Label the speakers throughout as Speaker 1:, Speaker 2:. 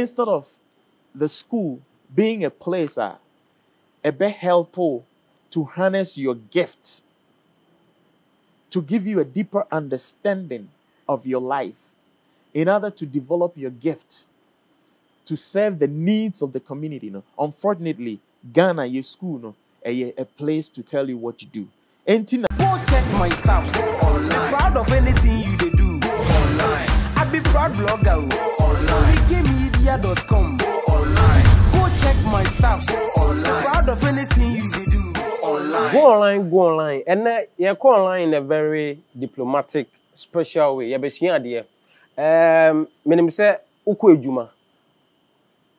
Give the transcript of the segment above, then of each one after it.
Speaker 1: instead of the school being a place ah, a ɛbɛ help you to harness your gifts to give you a deeper understanding of your life in order to develop your gift to serve the needs of the community no unfortunately ghana your school no a, a place to tell you what to do Enti na-
Speaker 2: Go check my stuff so online. Proud of anything you do. Go online. I be proud blogger. Go online. Go online. Go check my stuff so online. Proud of anything you do. Go online.
Speaker 3: Go online, go online. And then you go online in a very diplomatic, special way. You be seeing idea. Um, menim say uko ejuma.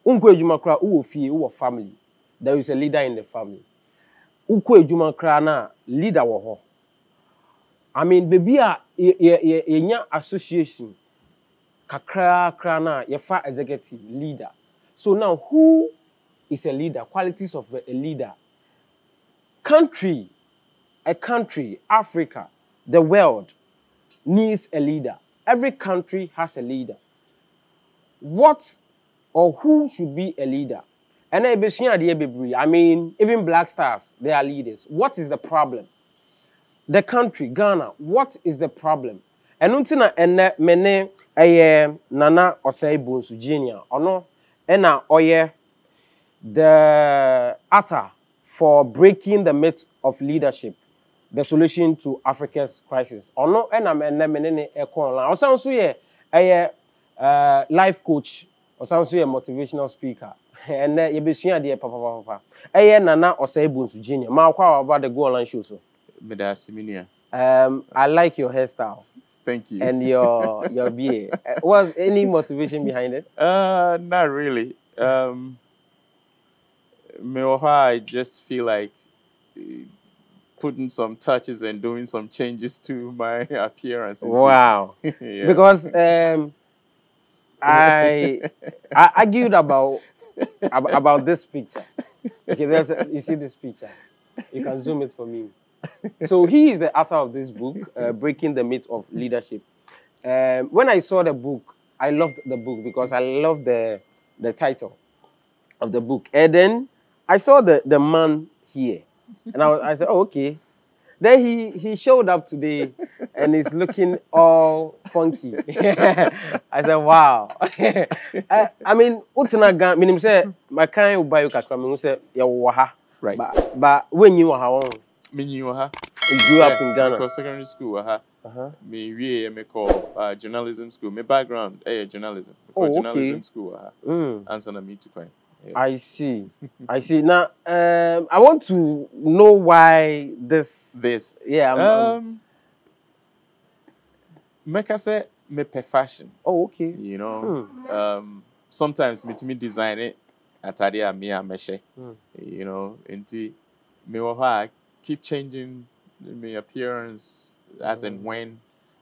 Speaker 3: Unko ejuma kra uwo fie, uwo family. There is a leader in the family. Uko ejuma kra na leader wɔ hɔ. I mean, baby a yenya association kakra kra na yɛfa executive leader. So now who is a leader? Qualities of a, leader. country, a country, Africa, the world needs a leader. Every country has a leader. What or who should be a leader? And I bebree. I mean, even black stars, they are leaders. What is the problem? The country, Ghana, what is the problem? ɛno nti na ɛnɛ mene ɛyɛ nana ɔsɛe bonsu junior ɔno ɛna ɔyɛ the actor for breaking the myth of leadership the solution to africa's crisis. Ɔno ɛna ɛnɛ mene ne ɛkɔ online. Ɔsan nso yɛ ɛyɛ life coach. Ɔsan nso yɛ motivational speaker. Ɛnɛ yɛbɛsua adeɛ papapapa. Ɛyɛ nana ɔsɛe bonsu junior maa kɔ a waba the go online show so.
Speaker 1: Meda ase, me nua.
Speaker 3: Um, i like your hairstyle
Speaker 1: Thank you.
Speaker 3: and your your beard. Uh, was any motivation behind it?
Speaker 1: Uh, not really. Um, Meoha, I just feel like uh, putting some touches and doing some changes to my appearance.
Speaker 3: Wow.
Speaker 1: yeah.
Speaker 3: Because um, I I argued about about this picture. Okay, there's you see this picture. You can zoom it for me. So he is the author of this book, uh, Breaking the Myth of Leadership. Um, when I saw the book, I loved the book because I loved the the title of the book. And then I saw the, the man here. And I, was, I said, oh, okay. Then he, he showed up today and he's looking all funky. I said, wow. I, I mean, utana gan, minim say, my kind of bio kakra, minim say, ya waha.
Speaker 1: Right.
Speaker 3: But, but when you waha,
Speaker 1: Me knew her.
Speaker 3: you grew up in Ghana.
Speaker 1: Because secondary school, uh,
Speaker 3: Uh-huh.
Speaker 1: me wie me call uh, journalism school. My background, eh, journalism. Me
Speaker 3: Oh, okay.
Speaker 1: journalism school,
Speaker 3: Mm.
Speaker 1: answer na me to coin. Yeah.
Speaker 3: I see. I see. Now, um, I want to know why this.
Speaker 1: this.
Speaker 3: Yeah. I'm,
Speaker 1: Um, make I say me pe fashion.
Speaker 3: oh, okay.
Speaker 1: You know, um, sometimes me to me design it. Atade a me a mehyɛ.
Speaker 3: Mm.
Speaker 1: You know, nti me wɔ hɔ a keep changing my appearance as and when.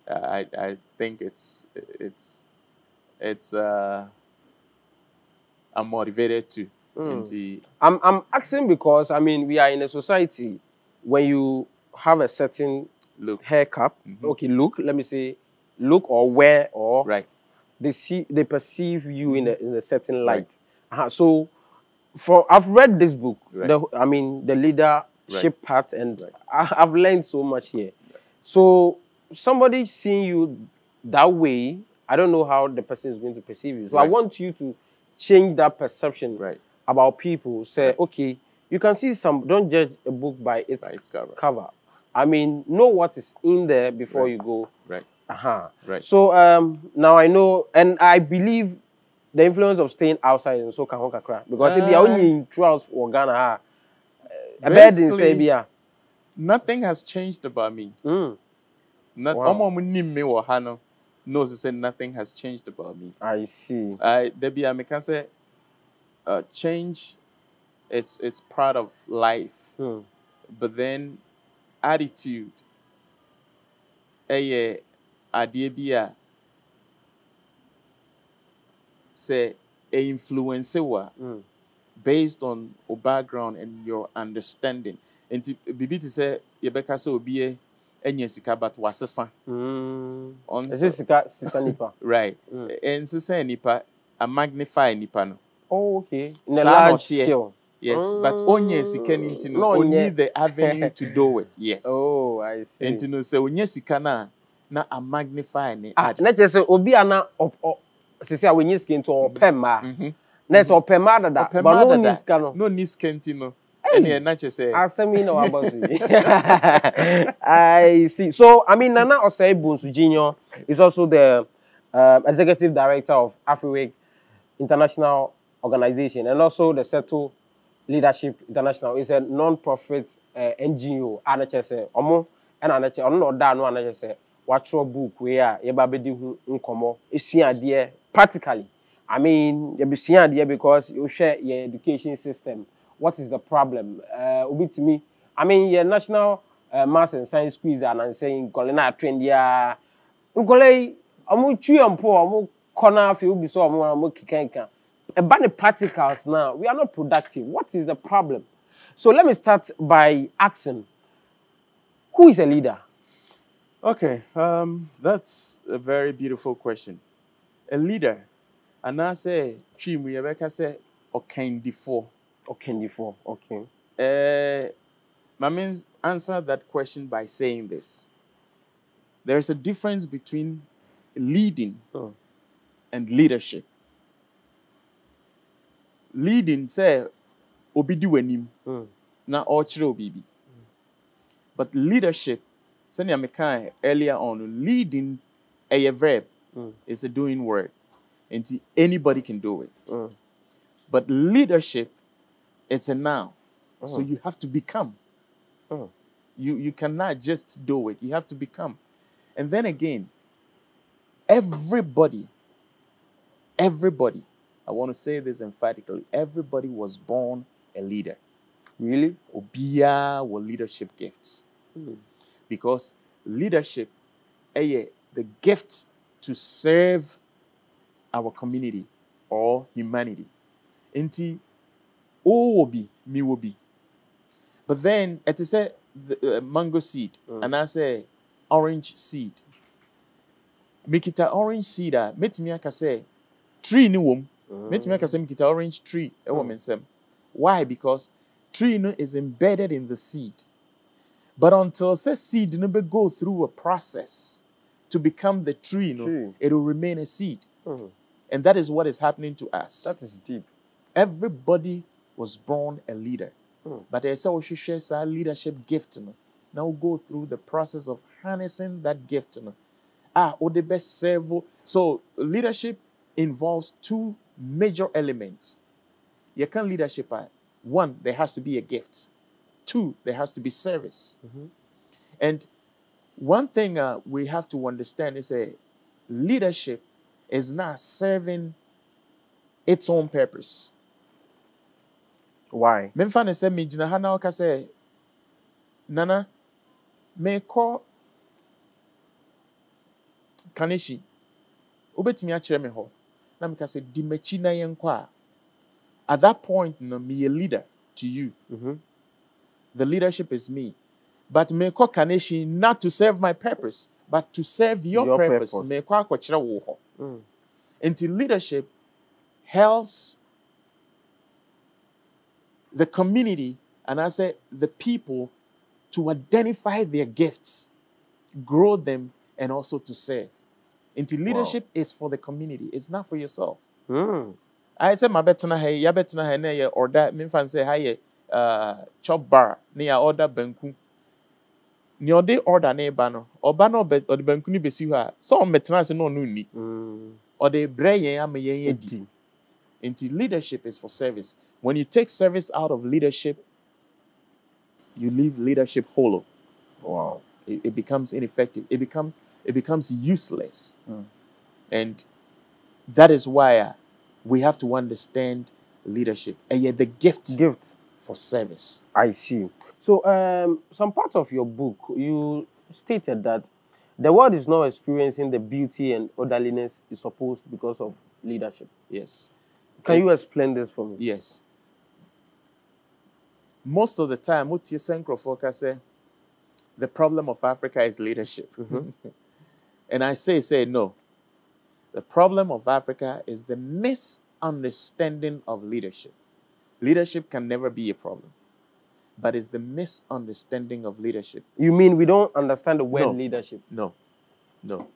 Speaker 1: Uh, I I think it's it's it's uh I'm motivated to.
Speaker 3: Mm. I'm I'm asking because I mean we are in a society when you have a certain
Speaker 1: look
Speaker 3: haircut,
Speaker 1: Mhm.
Speaker 3: okay, look, let me say, look or wear or
Speaker 1: right.
Speaker 3: they see they perceive you in a in a certain
Speaker 1: Right.
Speaker 3: light. Uh-huh. So for I've read this book,
Speaker 1: Right.
Speaker 3: the I mean the leadership part, and
Speaker 1: Right.
Speaker 3: I, I've learned so much here. So somebody seeing you that way, I don't know how the person is going to perceive you. So I want you to change that perception
Speaker 1: Right.
Speaker 3: about people. Say,
Speaker 1: Right.
Speaker 3: okay, you can see some. Don't judge a book by its
Speaker 1: Right. It's covered.
Speaker 3: cover. I mean, know what is in there before
Speaker 1: Right.
Speaker 3: you go.
Speaker 1: Right.
Speaker 3: Uh-huh.
Speaker 1: Right.
Speaker 3: So um, now I know, and I believe the influence of staying outside in so can kakra because if are
Speaker 1: Uh,
Speaker 3: only throughout or Ghana, ha, a bed in
Speaker 1: basically-. Nothing has changed about me.
Speaker 3: Mm,
Speaker 1: Not
Speaker 3: Wow.
Speaker 1: wow. me wɔ ha no knows to say nothing has changed about me.
Speaker 3: I see.
Speaker 1: I there be I can say uh, change it's it's part of life.
Speaker 3: Hmm.
Speaker 1: But then attitude ɛyɛ adeɛ bi a sɛ ɛ influence wa
Speaker 3: Mm.
Speaker 1: Based on your background and your understanding. Nti biribi te sɛ yɛbɛka sɛ obi anya sika but wasesa.
Speaker 3: Mm. Is this sika sisa nipa?
Speaker 1: Right.
Speaker 3: Mm.
Speaker 1: And so say nipa a magnify nipa no
Speaker 3: oh okay in a
Speaker 1: na
Speaker 3: large scale
Speaker 1: yes but onye sika no nti no
Speaker 3: Na
Speaker 1: ɔnni the avenue to do it yes
Speaker 3: oh i see
Speaker 1: nti no sɛ onye sika no a na a magnify ne
Speaker 3: ah na kyerɛ sɛ obi a na sisi a wɔnyi sika nti ɔpɛ mmaa
Speaker 1: Mhm.
Speaker 3: Na sɛ ɔpɛ mmaa dada
Speaker 1: mmaa
Speaker 3: no ni sika no.
Speaker 1: Sika nti no na kyerɛ sɛ
Speaker 3: asɛm yi na waba so yi. I see. So i mean nana osei bonsu junior is also the um, executive director of afriweek international organization and also the settle leadership international. Is a non-profit uh, ngo a na kyerɛ sɛ ɔmo ɛna na kyerɛ ɔno na ɔda ano a na kyerɛ sɛ watwerɛ book wei a yɛba bɛdi ho nkɔmmɔ esua adeɛ practically I mean, you be seeing because you share your education system. What is the problem? Uh, obi to me, I mean, your national uh, maths and science quiz and I'm saying Golena train ya. Ngole, ọmọ twi ọmọ ọmọ kọna afei obi so ọmọ ọmọ kikanka. About the particles now, we are not productive. What is the problem? So let me start by asking, who is a leader?
Speaker 1: Okay, um, that's a very beautiful question. A leader anaasɛ twi mu yɛbɛka sɛ ɔkandifoɔ
Speaker 3: ɔkandifoɔ okay
Speaker 1: uh, mame answer that question by saying this there is a difference between leading
Speaker 3: oh.
Speaker 1: and leadership leading sɛ obi di w'anim
Speaker 3: mm.
Speaker 1: na ɔrekyerɛ obi mm. but leadership sɛnea mekae earlier on leading ɛyɛ verb
Speaker 3: mm.
Speaker 1: is a doing word And anybody can do it.
Speaker 3: Mm.
Speaker 1: But leadership, it's a noun. So
Speaker 3: Mm.
Speaker 1: you have to become.
Speaker 3: Mm.
Speaker 1: You you cannot just do it. You have to become. And then again, everybody, everybody, I want to say this emphatically, everybody was born a leader.
Speaker 3: really
Speaker 1: Obia were leadership gifts.
Speaker 3: Mm.
Speaker 1: Because leadership, eh, the gift to serve our community or humanity. Nti, o will be, me will be. But then, it is a the, uh, mango seed,
Speaker 3: Mm.
Speaker 1: and I say orange seed. Mikita orange seed, a metimi aka say tree ni wom. Metimi aka say mikita orange tree. Ewo
Speaker 3: Mm.
Speaker 1: me. Why? Because tree no is embedded in the seed. But until say seed no be go through a process to become the tree, no,
Speaker 3: Tree.
Speaker 1: it will remain a seed.
Speaker 3: Mhm.
Speaker 1: And that is what is happening to us.
Speaker 3: that is deep
Speaker 1: Everybody was born a leader.
Speaker 3: Mm.
Speaker 1: But there's also shares our leadership gift. No? Now go through the process of harnessing that gift. Ah, or the best serve. So leadership involves two major elements. You can leadership. ah, One, there has to be a gift. Two, there has to be service.
Speaker 3: Mhm.
Speaker 1: And one thing uh, we have to understand is a leadership is not serving its own purpose.
Speaker 3: why?
Speaker 1: Memfa ne sɛ megyina ha na ɔka sɛ nana mekɔ kanehyi wobɛtumi akyerɛ me hɔ. Na meka sɛ di m'akyi na yɛnkɔ a. At that point no meyɛ leader to you.
Speaker 3: Mhm.
Speaker 1: the leadership is me. But mekɔ kanehyi not to serve my purpose but to serve your,
Speaker 3: Your
Speaker 1: purpose mekɔ akɔkyerɛ wo hɔ
Speaker 3: Mm.
Speaker 1: Until leadership helps the community and I say the people to identify their gifts, grow them, and also to serve. Until leadership is for the community, it's not for yourself.
Speaker 3: Mm.
Speaker 1: I say my betena hey, ya betena hey na ye order me fan say ye uh chop bar ne ya order banku. Ni ode order na eba no, no be ode banku ni besi hɔ a, so on betena se no no ni.
Speaker 3: Mm.
Speaker 1: Bre yɛn ama yɛn yɛ di.
Speaker 3: Edi.
Speaker 1: Leadership is for service. When you take service out of leadership, you leave leadership hollow.
Speaker 3: wow
Speaker 1: It, it becomes ineffective. It becomes it becomes useless.
Speaker 3: Mm.
Speaker 1: And that is why uh, we have to understand leadership. And yet the gift
Speaker 3: gift
Speaker 1: for service.
Speaker 3: I see. So, um, some part of your book, you stated that the world is not experiencing the beauty and orderliness is supposed because of leadership.
Speaker 1: Yes.
Speaker 3: Can you explain this for me?
Speaker 1: Yes. Most of the time, what you say, the problem of Africa is leadership.
Speaker 3: Mhm.
Speaker 1: and I say, say no. The problem of Africa is the misunderstanding of leadership. Leadership can never be a problem, but it's the misunderstanding of leadership.
Speaker 3: You mean we don't understand the word
Speaker 1: No.
Speaker 3: leadership?
Speaker 1: No, no.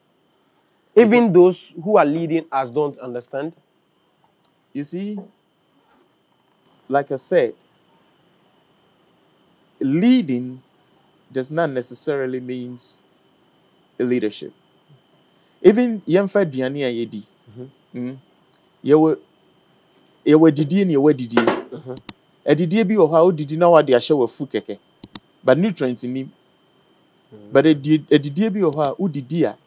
Speaker 3: Even those who are leading us don't understand.
Speaker 1: You see, like I said, leading does not necessarily means leadership. Even yɛmfa aduane a yɛdi. Mm. Yɛwɔ yɛwɔ adidie na yɛwɔ adidie. Adidie bi wɔ hɔ a wodidi na wade ahyɛ w'afu kɛkɛ. But nutrients nim. But adi- adidie bi wɔ hɔ a wodidi a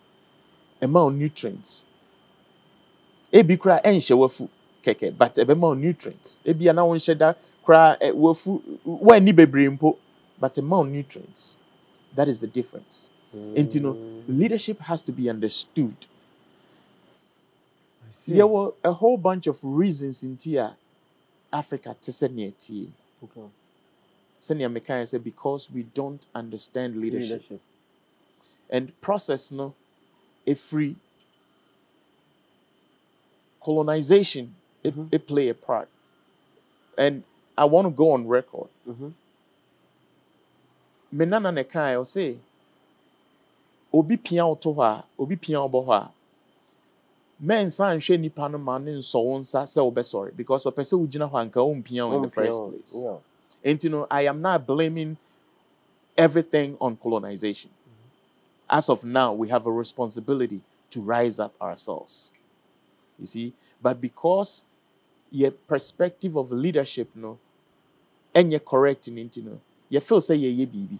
Speaker 1: ɛma wo nutrients. Ebi koraa ɛnhyɛ w'afu kɛkɛ but ɛbɛma wo nutrients. Ebi a na wonhyɛ da koraa ɛ, w'afu woanni bebree mpo but ɛma wo nutrients. That is the difference. And you know, leadership has to be understood. There were a whole bunch of reasons in here Africa to tea.
Speaker 3: Okay.
Speaker 1: Senior Mekan said because we don't understand leadership. And process no a free colonization it, it play a part. And I want to go on record.
Speaker 3: Mhm.
Speaker 1: Me nana ne kan o say obi pia wo to hɔ a obi pia wo hɔ a mɛnsa nhwɛ nipa no ma ne nsɔ wo nsa sɛ wobɛsɔre because ɔpɛ sɛ wogyina hɔ anka wompia wo in the first place
Speaker 3: Yeah.
Speaker 1: and you know, I am not blaming everything on colonization. Mm-hmm. As of now, we have a responsibility to rise up ourselves. You see, but because your perspective of leadership, no, and you're correcting it, you know, you feel say yeah, yeah, baby.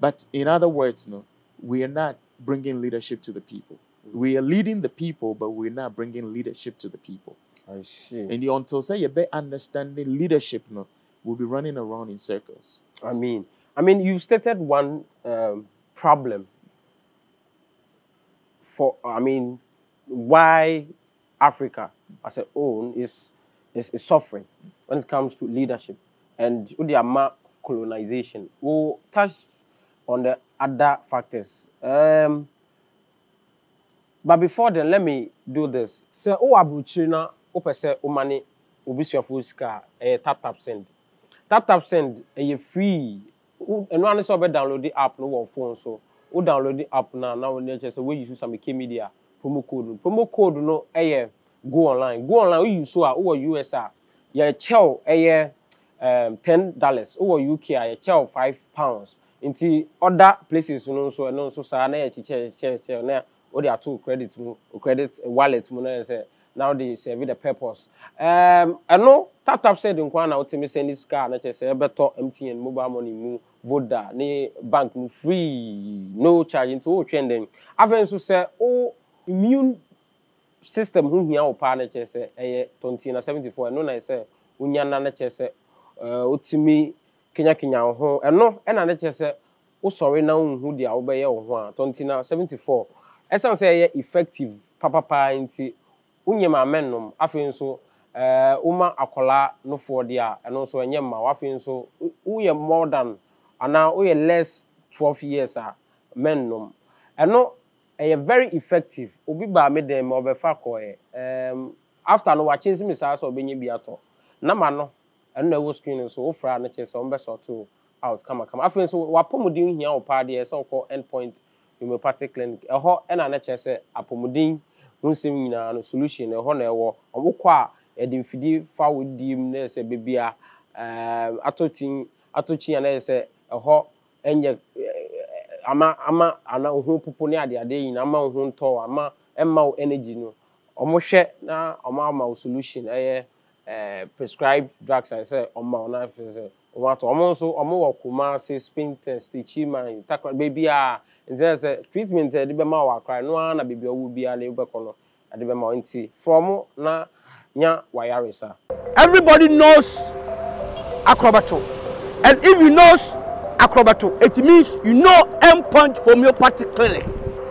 Speaker 1: But in other words, no, we are not bringing leadership to the people. We are leading the people, but we're not bringing leadership to the people.
Speaker 3: I see.
Speaker 1: And you, until say you be understanding leadership, no, we'll be running around in circles.
Speaker 3: I mean, I mean, you stated one um, problem for. I mean, why Africa as a own is, is is suffering when it comes to leadership and the ama colonization. We'll touch on the other factors. Um, but before then, let me do this. Sɛ o aburukyiri na o pɛ sɛ o ma ne obi suafo sika a ɛyɛ tap tap send. Tap tap send ɛyɛ free. Wo- Ɛno ano sɛ download the app no wɔ phone so. O download the app na na wɔn kyerɛ sɛ wɔyi use Samike Media promo code. Promo code no ɛyɛ go online. Go online woyi so a wowɔ US a yɛkyɛw ɛyɛ um, ten dollars. Wowɔ UK a yɛkyɛw five pounds. Nti other places no nso ɛno nso saa na yɛkyekyɛ kyerɛ kyerɛ na wode ato wo credit mu wo credit wallet mu na yɛ sɛ na wode serve the purpose. Um, ɛno tap tap send nko ara na wotumi sɛne sika a na kyerɛ sɛ ɛbɛtɔ mtn mobile money mu voda ne bank mu free no charge nti wotwɛn dɛn afei nso sɛ wo immune system ho hia wo paa na kyerɛ sɛ ɛyɛ tɔnti na 74 ɛno na yɛ sɛ wonya na na kyerɛ sɛ wotumi kenyakenya wo ho ɛno ɛna na kyerɛ sɛ wosɔre na wonhu deɛ wobɛyɛ wo ho a tɔnti na 74 ɛsiane sɛ ɛyɛ effective papapaa nti wonyɛ maame nnom afei nso ɛɛ woma akwadaa nofoɔ deɛ a ɛno nso ɛnyɛ mma afei nso wo- woyɛ more than anaa woyɛ less twelve years a men nom. Ɛno ɛyɛ very effective. Obi baa me dan mu ɔbɛfa kɔɛ ɛɛm after no wakye nsi mi saa sɛ ɔbɛnya bi atɔ. Nama no ɛno na ɛwɔ screen no so wofra no kyerɛ sɛ ɔmbɛsɔto out kamakama. Afei nso wapɔmuden hia wo paa deɛ sɛ wokɔ end point homeopathic clinic. Ɛhɔ ɛna ne kyerɛ sɛ apɔmuden ho nsɛm nyinaa no solution ɛhɔ na ɛwɔ. Ɔmo kɔ a yɛde mfidie fa wo die mu na yɛ sɛ bebia ɛɛm atɔkyin atɔkyin a na yɛ sɛ ɛhɔ ɛnyɛ ama ama ana ho popo ne adeade nyinaa ama wo ho ntɔ ama ɛma wo energy no ɔmo na ɔmo ama wo solution. Ɛyɛ ɛɛ prescribed drugs a sɛ ɔmo ma wo na afei sɛ ɔmo atɔ ɔmo nso ɔmo wɔ kumase spin test chiman takra beebi a nti sɛ treatment a yɛde bɛma wo akora no ara na beebi a ɔwɔ biara na ebɛkɔ no yɛde bɛma wo nti frɔmo na nya wayaresa.
Speaker 4: Everybody knows Acrobato. And if you knows Acrobato, it means you know M Punch Homeopathic Clinic.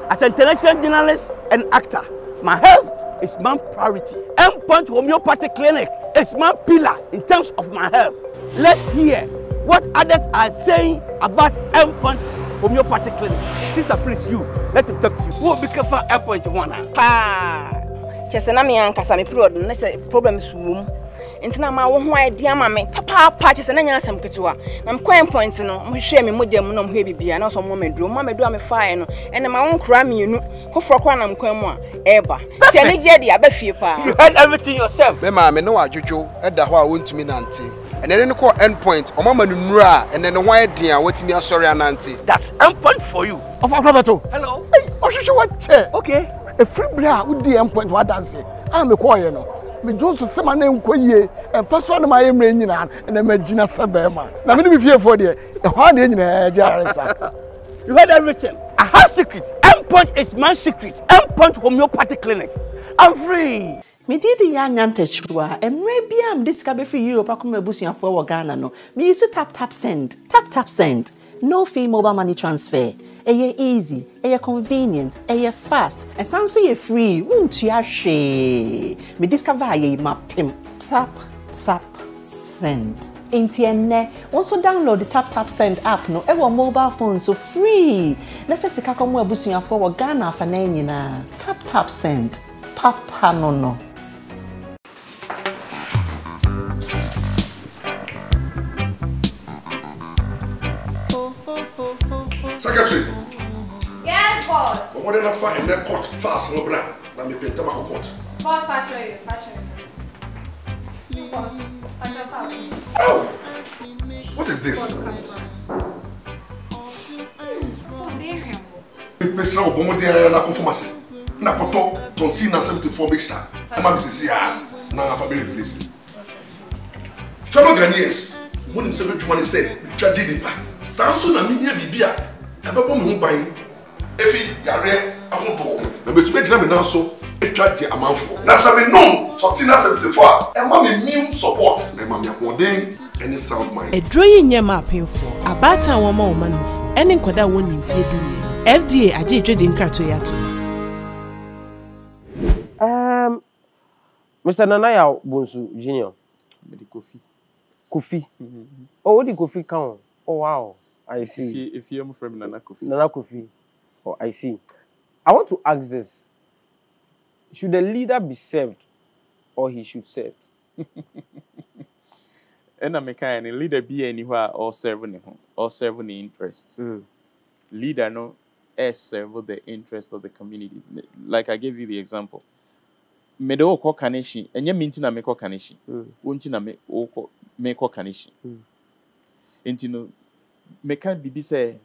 Speaker 4: As an international journalist and actor, my health is my priority. M Punch Homeopathic Clinic is my pillar in terms of my health. Let's hear what others are saying about Punch Homeopathic Clinic. Sister, please, you, let him talk to you. Will be careful M Punch one? Ah.
Speaker 5: kyɛ sɛ na me ankasa me period no na sɛ nti na ma wo ho ayɛ de ama me papaapa kyɛ sɛ na nyɛ asɛm ketewa. Na mekɔɛ point no mohwehwɛ me mogya mu na mohwɛ bibia na ɔsɛ ɔmmɔ maduro mma maduro a mefaeɛ no ɛnɛ ma wo nkora mmienu foforɔ koraa na mekwan mu a ɛɛba. Nti ɛne gye deɛ aba fie paa.
Speaker 4: You heard everything yourself.
Speaker 6: me maame ne wadwodwo ɛda hɔ a wɔntumi nante. Ɛnɛ ne no kɔ end point ɔma ma no nnura a ɛnɛ ne ho ayɛ den a watumi asɔre anante.
Speaker 4: That's endpoint for you.
Speaker 7: ɔfa akorɔbɛto
Speaker 4: Hello.
Speaker 7: ɔhwehwɛ wakyɛ.
Speaker 4: Okay.
Speaker 7: ɛfiri berɛ a wodi ɛmpoint wadanse a mekɔɔyɛ no medwo so sɛma na nkɔ yie ɛmpɛ so ne mayɛ mmerɛ nyinaa ɛnɛ magyina sɛ bɛrima na mene me fiefoɔ deɛ ɛhɔ a deɛ nyinaa gye aresa
Speaker 4: You heard everything. I have secret. Endpoint is my secret. Endpoint homeopathic clinic. I'm free.
Speaker 8: megye di yɛ anya ntakyiwa mmerɛ bi a mede sika bɛfiri europe akɔma abusuafoɔ wɔ ghana no meyi so tap tap send tap tap send no fee mobile money transfer. Ɛyɛ easy ɛyɛ convenient ɛyɛ fast ɛsan nso yɛ free. Wontua hwee me discover a yɛyi mapem tap tap send. Nti ɛnnɛ wɔn nso download tap tap send app no ɛwɔ mobile phone so free. Na fɛ sika kɔma abusuafoɔ wɔ ghana afanan nyinaa tap tap send. Papa no no
Speaker 9: Boss.
Speaker 10: But what
Speaker 9: did I find in that court? Fast, no brand. Let me pay them out court.
Speaker 10: Boss, patch you, patch you. Boss, patch your fast.
Speaker 9: Oh! What is this?
Speaker 10: Boss, hear him.
Speaker 9: Mr. Obomo, dear, na conformance. Na koto, tontina 74 big star. Ama bisisi ya, na family place. Fellow Ghanaians, mo nim sɛ bɛdwuma ne sɛ metwa gye nipa saa nso na mehia biribi a ɛbɛbɔ me ho efi yare ahodoɔ na mɛtumi gyina me nan so atwa gye amanfoɔ na sɛ menom tɔte na sɛ mfefo a ɛma me mim support. Na ɛma me ahoɔden ɛne sound mind.
Speaker 11: Ɛduro yi nyɛ ma apemfoɔ abaatan wɔn ma wɔn ma nofo ɛne nkɔda a wɔn nimfie dumiɛ fda agye edwedi nkrato yɛ ato
Speaker 3: um, mr nanaya bonsu junior.
Speaker 1: Kofi.
Speaker 3: Kofi. Mm oh wo di kofi kan. O oh wow. I see.
Speaker 1: efie efie mu fɛ mi nana kofi.
Speaker 3: Nana kofi. Oh, I see. I want to ask this. Should the leader be served or he should serve?
Speaker 1: ɛna mekae ne leader bi a ɛni hɔ a ɔserve ne ho ɔserve ne interest. Leader no serve the interest of the community. Like i gave you the example. Mede wokɔ kanehyi ɛnyɛ me nti na mekɔ kanehyi wo nti na wokɔ- mekɔ kanehyi nti no meka biribi sɛ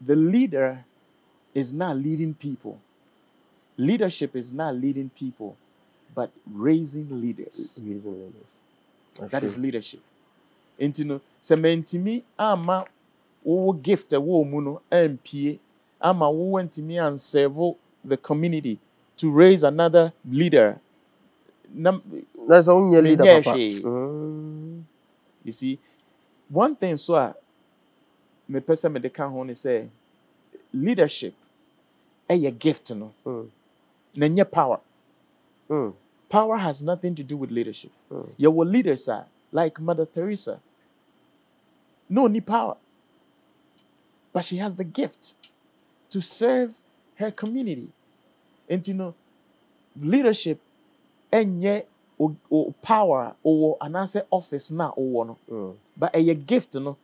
Speaker 1: the leader is not leading people. Leadership is not leading people but raising leaders. That is leadership. Nti no sɛ mantumi amma wo gift a ɛwɔ mu no ampie ama wowɔ ntumi anserve the community to raise another leader. Na
Speaker 3: That's a only leader, Papa.
Speaker 1: hwee. Mm. you see one thing so a mepɛ sɛ mede ka ho ne sɛ leadership ɛyɛ gift no mm. na nyɛ power. Mm. Power has nothing to do with leadership. You yɛwɔ leaders a like mother teresa no need power. But she has the gift to serve her community. Nti no leadership ɛnyɛ o, o power a ɔwɔ anaasɛ office na ɔwɔ no. But ɛyɛ gift no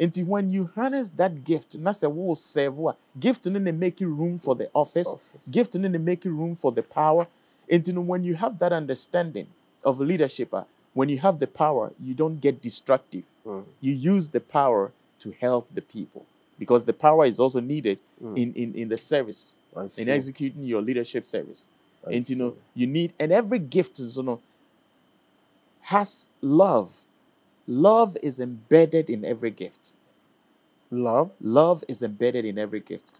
Speaker 1: nti when you harness that gift na sɛ wo serve a gift no na make you room for the office, gift no na make you room for the power. Nti no when you have that understanding of leadership a when you have the power you don't get destructive. Hmm. You use the power to help the people because the power is also needed hmm. in, in, in the service in executing your leadership service.
Speaker 3: I
Speaker 1: and you know you need and every gift you know has love love is embedded in every gift.
Speaker 3: Love?
Speaker 1: Love is embedded in every gift.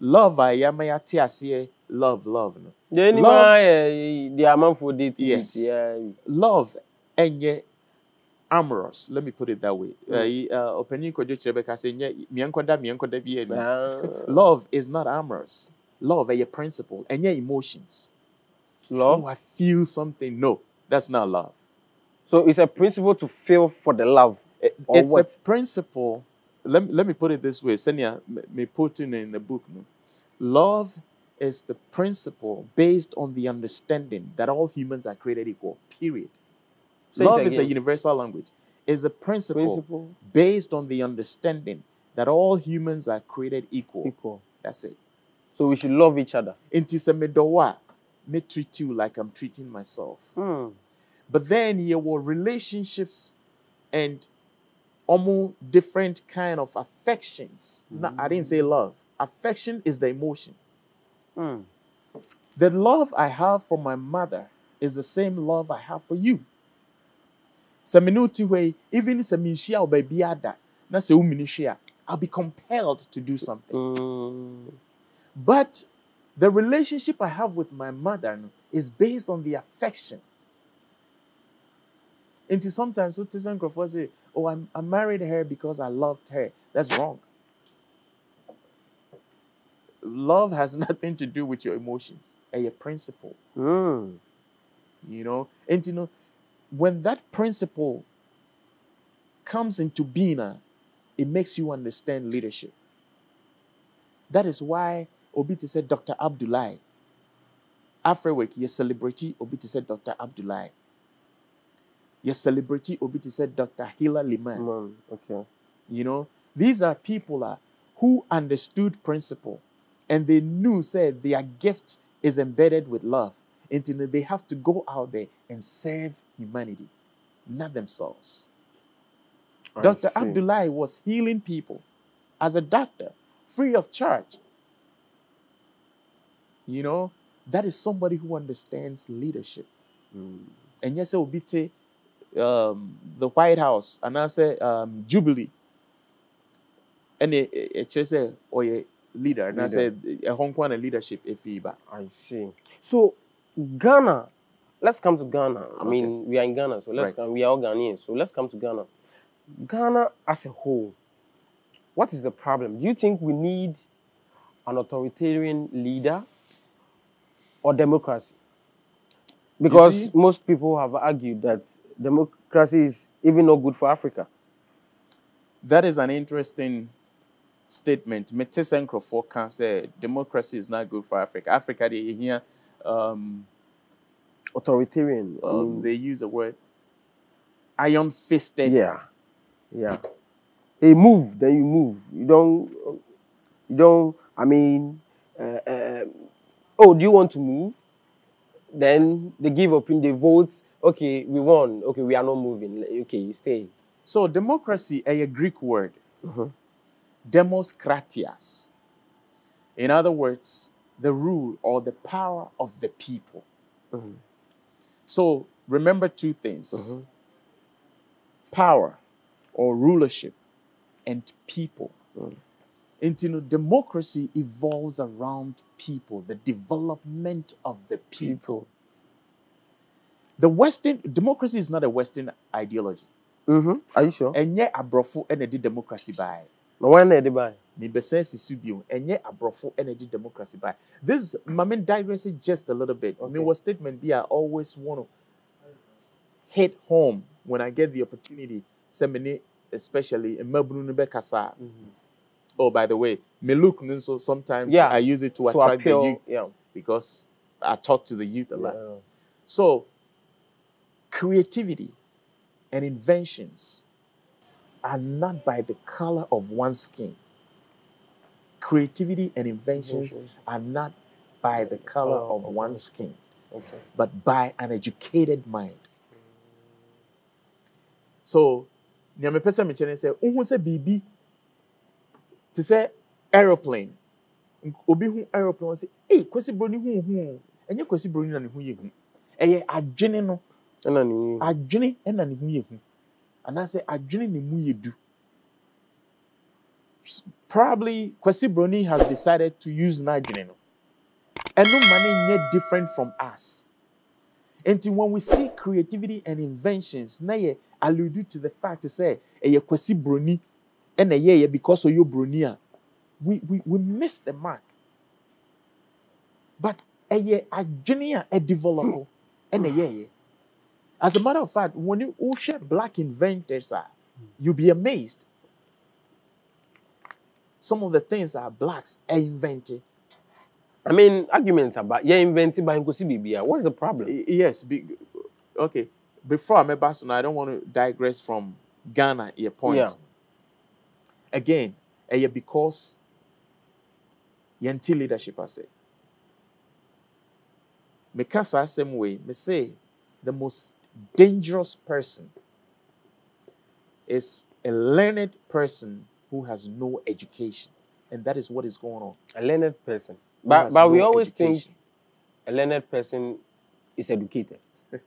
Speaker 1: Love a yamaya tiasie love love no.
Speaker 3: The animal, the amount for the
Speaker 1: Yes.
Speaker 3: Yeah.
Speaker 1: love enye amorous. Let me put it that way.
Speaker 3: Mm.
Speaker 1: uh, uh, opening kojo chirebe say nye mienkoda mienkoda bi
Speaker 3: Ah.
Speaker 1: love is not amorous. Love a principle enye emotions.
Speaker 3: Love.
Speaker 1: oh i feel something. No that's not love
Speaker 3: So it's a principle to feel for the love.
Speaker 1: it's
Speaker 3: what?
Speaker 1: a principle. Let me, let me put it this way. Senia, me put it in the book. No? Love is the principle based on the understanding that all humans are created equal. Period.
Speaker 3: Say
Speaker 1: Love is a universal language. It's a principle,
Speaker 3: Principle.
Speaker 1: based on the understanding that all humans are created equal.
Speaker 3: Equal.
Speaker 1: That's it.
Speaker 3: So we should love each other.
Speaker 1: Inti se medowa, me treat you like I'm treating myself.
Speaker 3: Hmm.
Speaker 1: But then there were relationships and almost different kind of affections. No, I didn't say love. Affection is the emotion.
Speaker 3: Hmm.
Speaker 1: The love I have for my mother is the same love I have for you. Sɛ me ne wo te hɔ yi, even sɛ menhyia wo baabi ada, na sɛ wo mene hwe a, I'll be compelled to do something.
Speaker 3: Hmm.
Speaker 1: But the relationship I have with my mother is based on the affection. Until sometimes what is nkurɔfoɔ say, oh, I'm, I married her because I loved her. That's wrong. Love has nothing to do with your emotions. and your principle,
Speaker 3: Hmm.
Speaker 1: you know. And you know, when that principle comes into being, ah, it makes you understand leadership. That is why Obi said Dr. Abdullah. Afriweek, you celebrity Obi to say Dr. Abdullahi. You celebrity Obi said Dr. Hilla Limann.
Speaker 3: Hmm. Okay.
Speaker 1: You know, these are people uh, who understood principle and they knew, said their gift is embedded with love. And they have to go out there and serve humanity, not themselves.
Speaker 3: I
Speaker 1: Dr.
Speaker 3: see.
Speaker 1: Abdullahi was healing people as a doctor, free of charge. You know, that is somebody who understands leadership.
Speaker 3: Hmm.
Speaker 1: And yes, it will be um, the White House, and I say um, Jubilee. And it, it just say, oh, yeah, leader. And I
Speaker 3: Leader.
Speaker 1: said, a Hong Kong leadership, if you ba.
Speaker 3: I see. So Ghana, let's come to Ghana. I mean, we are in Ghana, so let's
Speaker 1: Right.
Speaker 3: come. We are all Ghanaians, so let's come to Ghana. Ghana as a whole, what is the problem? Do you think we need an authoritarian leader or democracy? Because
Speaker 1: see-
Speaker 3: most people have argued that democracy is even not good for Africa.
Speaker 1: That is an interesting statement. Nkrofo can say democracy is not good for Africa. Africa, they hear um,
Speaker 3: Authoritarian. I
Speaker 1: um,
Speaker 3: mean,
Speaker 1: they use the word iron fisted.
Speaker 3: Yeah, yeah. Hey, move, then you move. You don't, you don't. I mean, uh, uh, oh, do you want to move? Then they give opinion, they vote. Okay, we won. Okay, we are not moving. Okay, you stay.
Speaker 1: So democracy, a Greek word,
Speaker 3: Mhm.
Speaker 1: demos kratias. In other words, the rule or the power of the people.
Speaker 3: Mhm.
Speaker 1: So remember two things:
Speaker 3: Mhm.
Speaker 1: power or rulership, and people.
Speaker 3: Mm.
Speaker 1: And you know, democracy evolves around people, the development of the people. The Western democracy is not a Western ideology.
Speaker 3: Mm-hmm. Are you sure?
Speaker 1: ɛnyɛ aborɔfo ɛna ɛde democracy baeɛ
Speaker 3: Na why not buy?
Speaker 1: mebɛsɛ sisi bio ɛnyɛ aborɔfo ɛna ɛde democracy by. this mame digress just a little bit
Speaker 3: Okay.
Speaker 1: okay. mewɔ statement bi a always want to hit home when i get the opportunity especially in no bɛkasa a oh by the way me look no nso sometimes
Speaker 3: Yeah,
Speaker 1: i use it to
Speaker 3: To
Speaker 1: attract
Speaker 3: appeal,
Speaker 1: the youth
Speaker 3: yeah.
Speaker 1: because i talk to the youth a lot
Speaker 3: yeah.
Speaker 1: so, creativity and inventions are not by the color of one's skin. Creativity and inventions are not by the color of one's skin,
Speaker 3: Okay.
Speaker 1: but by an educated mind. So, nea mepɛ sɛ mekyerɛ ne sɛ, wohu sɛ biribi te sɛ aeroplane. Obi hu aeroplane sɛ, "Ei, Kwesi Broni hu hu o." Ɛnyɛ Kwesi Broni na ne ho yɛ hu. Ɛyɛ adwene no. Adwene ɛna ne ho yɛ hu anaasɛ adwene ne mu yɛ du probably kwasi broni has decided to use n'adwene no ɛno ma ne nyɛ different from us. Nti when we see creativity and inventions na yɛ allude to the fact sɛ ɛyɛ kwasi broni ɛna ɛyɛ yɛ because ɔyɛ broni a we we we miss the mark. But ɛyɛ adwene a ɛdevelop ɛna ɛyɛ yɛ. As a matter of fact, when you share black inventors are, you'll be amazed. Some of the things that blacks are invented.
Speaker 3: I mean, arguments about yeah, invented by Nkosi Bibia. What's the problem?
Speaker 1: Yes. Be, okay. Before I met so I don't want to digress from Ghana. Your point.
Speaker 3: Yeah.
Speaker 1: Again, eh, yeah, because yɛnte leadership ase. Meka saa asɛm wei, me say the most dangerous person is a learned person who has no education. And that is what is going on.
Speaker 3: A learned person. But but we always
Speaker 1: education.
Speaker 3: think a learned person is educated.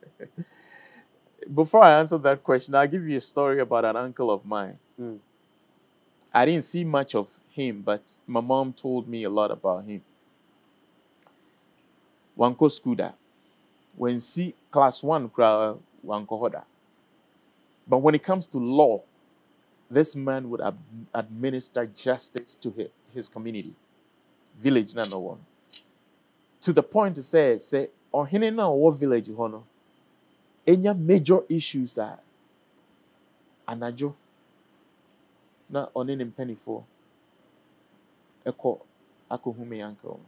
Speaker 1: Before I answer that question, I'll give you a story about an uncle of mine.
Speaker 3: Mm.
Speaker 1: I didn't see much of him, but my mom told me a lot about him. Wanko Skuda. When see class one, kra- uh, Wanko Hoda. But when it comes to law, this man would ab- administer justice to his, his community, village, na no one. To the point to say, say, or na what village hono, any major issues are anadwo na ɔne ne mpanimfoɔ ɛkɔ akɔhu me uncle